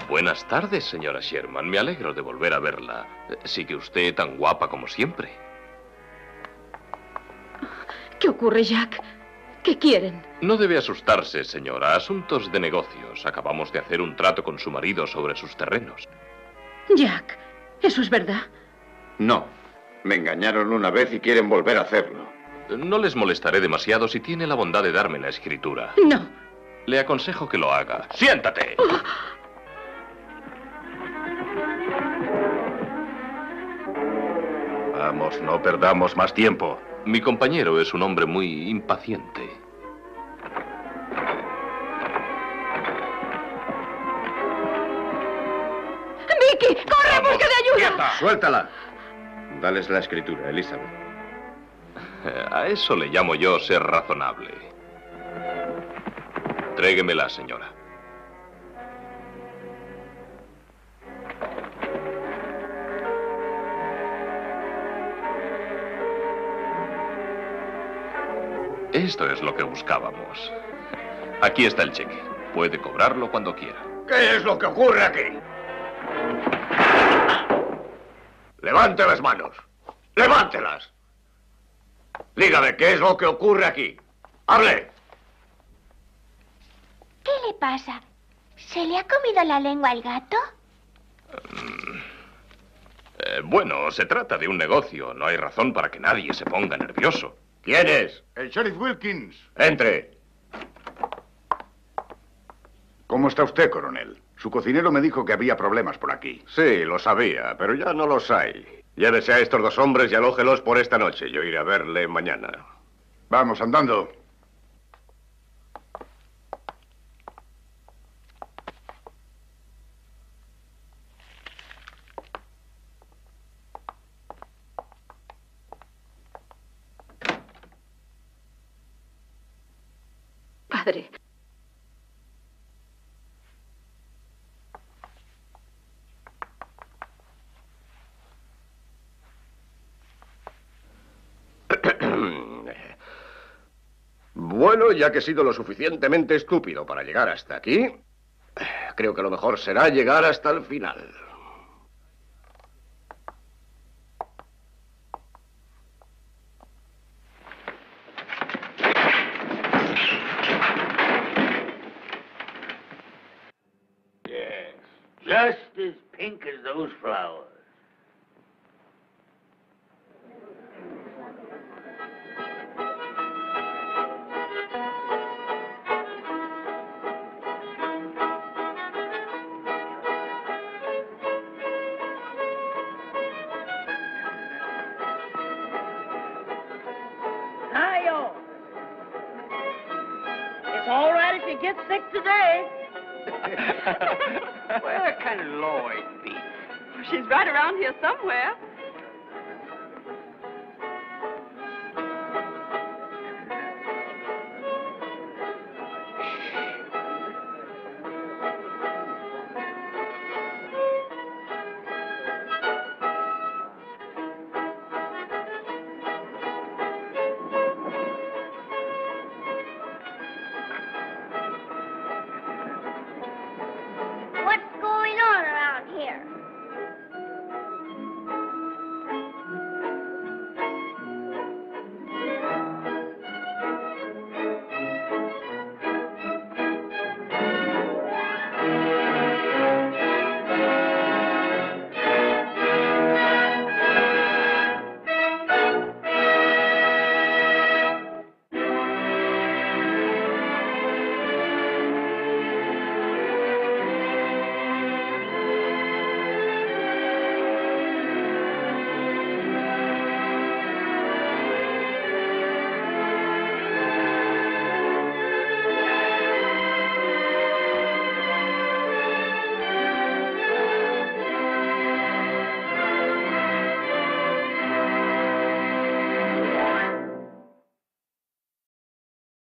Buenas tardes, señora Sherman. Me alegro de volver a verla. Eh, ¿Sigue usted tan guapa como siempre? ¿Qué ocurre, Jack? ¿Qué quieren? No debe asustarse, señora. Asuntos de negocios. Acabamos de hacer un trato con su marido sobre sus terrenos. Jack, ¿eso es verdad? No. Me engañaron una vez y quieren volver a hacerlo. No les molestaré demasiado si tiene la bondad de darme la escritura. No. Le aconsejo que lo haga. ¡Siéntate! Vamos, no perdamos más tiempo. Mi compañero es un hombre muy impaciente. ¡Vicky! ¡Corre en busca de ayuda! Suéltala. Dales la escritura, Elizabeth. Eh, A eso le llamo yo ser razonable. Tréguemela, señora. Esto es lo que buscábamos. Aquí está el cheque. Puede cobrarlo cuando quiera. ¿Qué es lo que ocurre aquí? Levante las manos. Levántelas. Dígame, ¿qué es lo que ocurre aquí? Hable. ¿Qué le pasa? ¿Se le ha comido la lengua al gato? Eh, bueno, se trata de un negocio. No hay razón para que nadie se ponga nervioso. ¿Quién es? El sheriff Wilkins. Entre. ¿Cómo está usted, coronel? Su cocinero me dijo que había problemas por aquí. Sí, lo sabía, pero ya no los hay. Llévese a estos dos hombres y alójelos por esta noche. Yo iré a verle mañana. Vamos, andando. Padre. Bueno, ya que he sido lo suficientemente estúpido para llegar hasta aquí, creo que lo mejor será llegar hasta el final.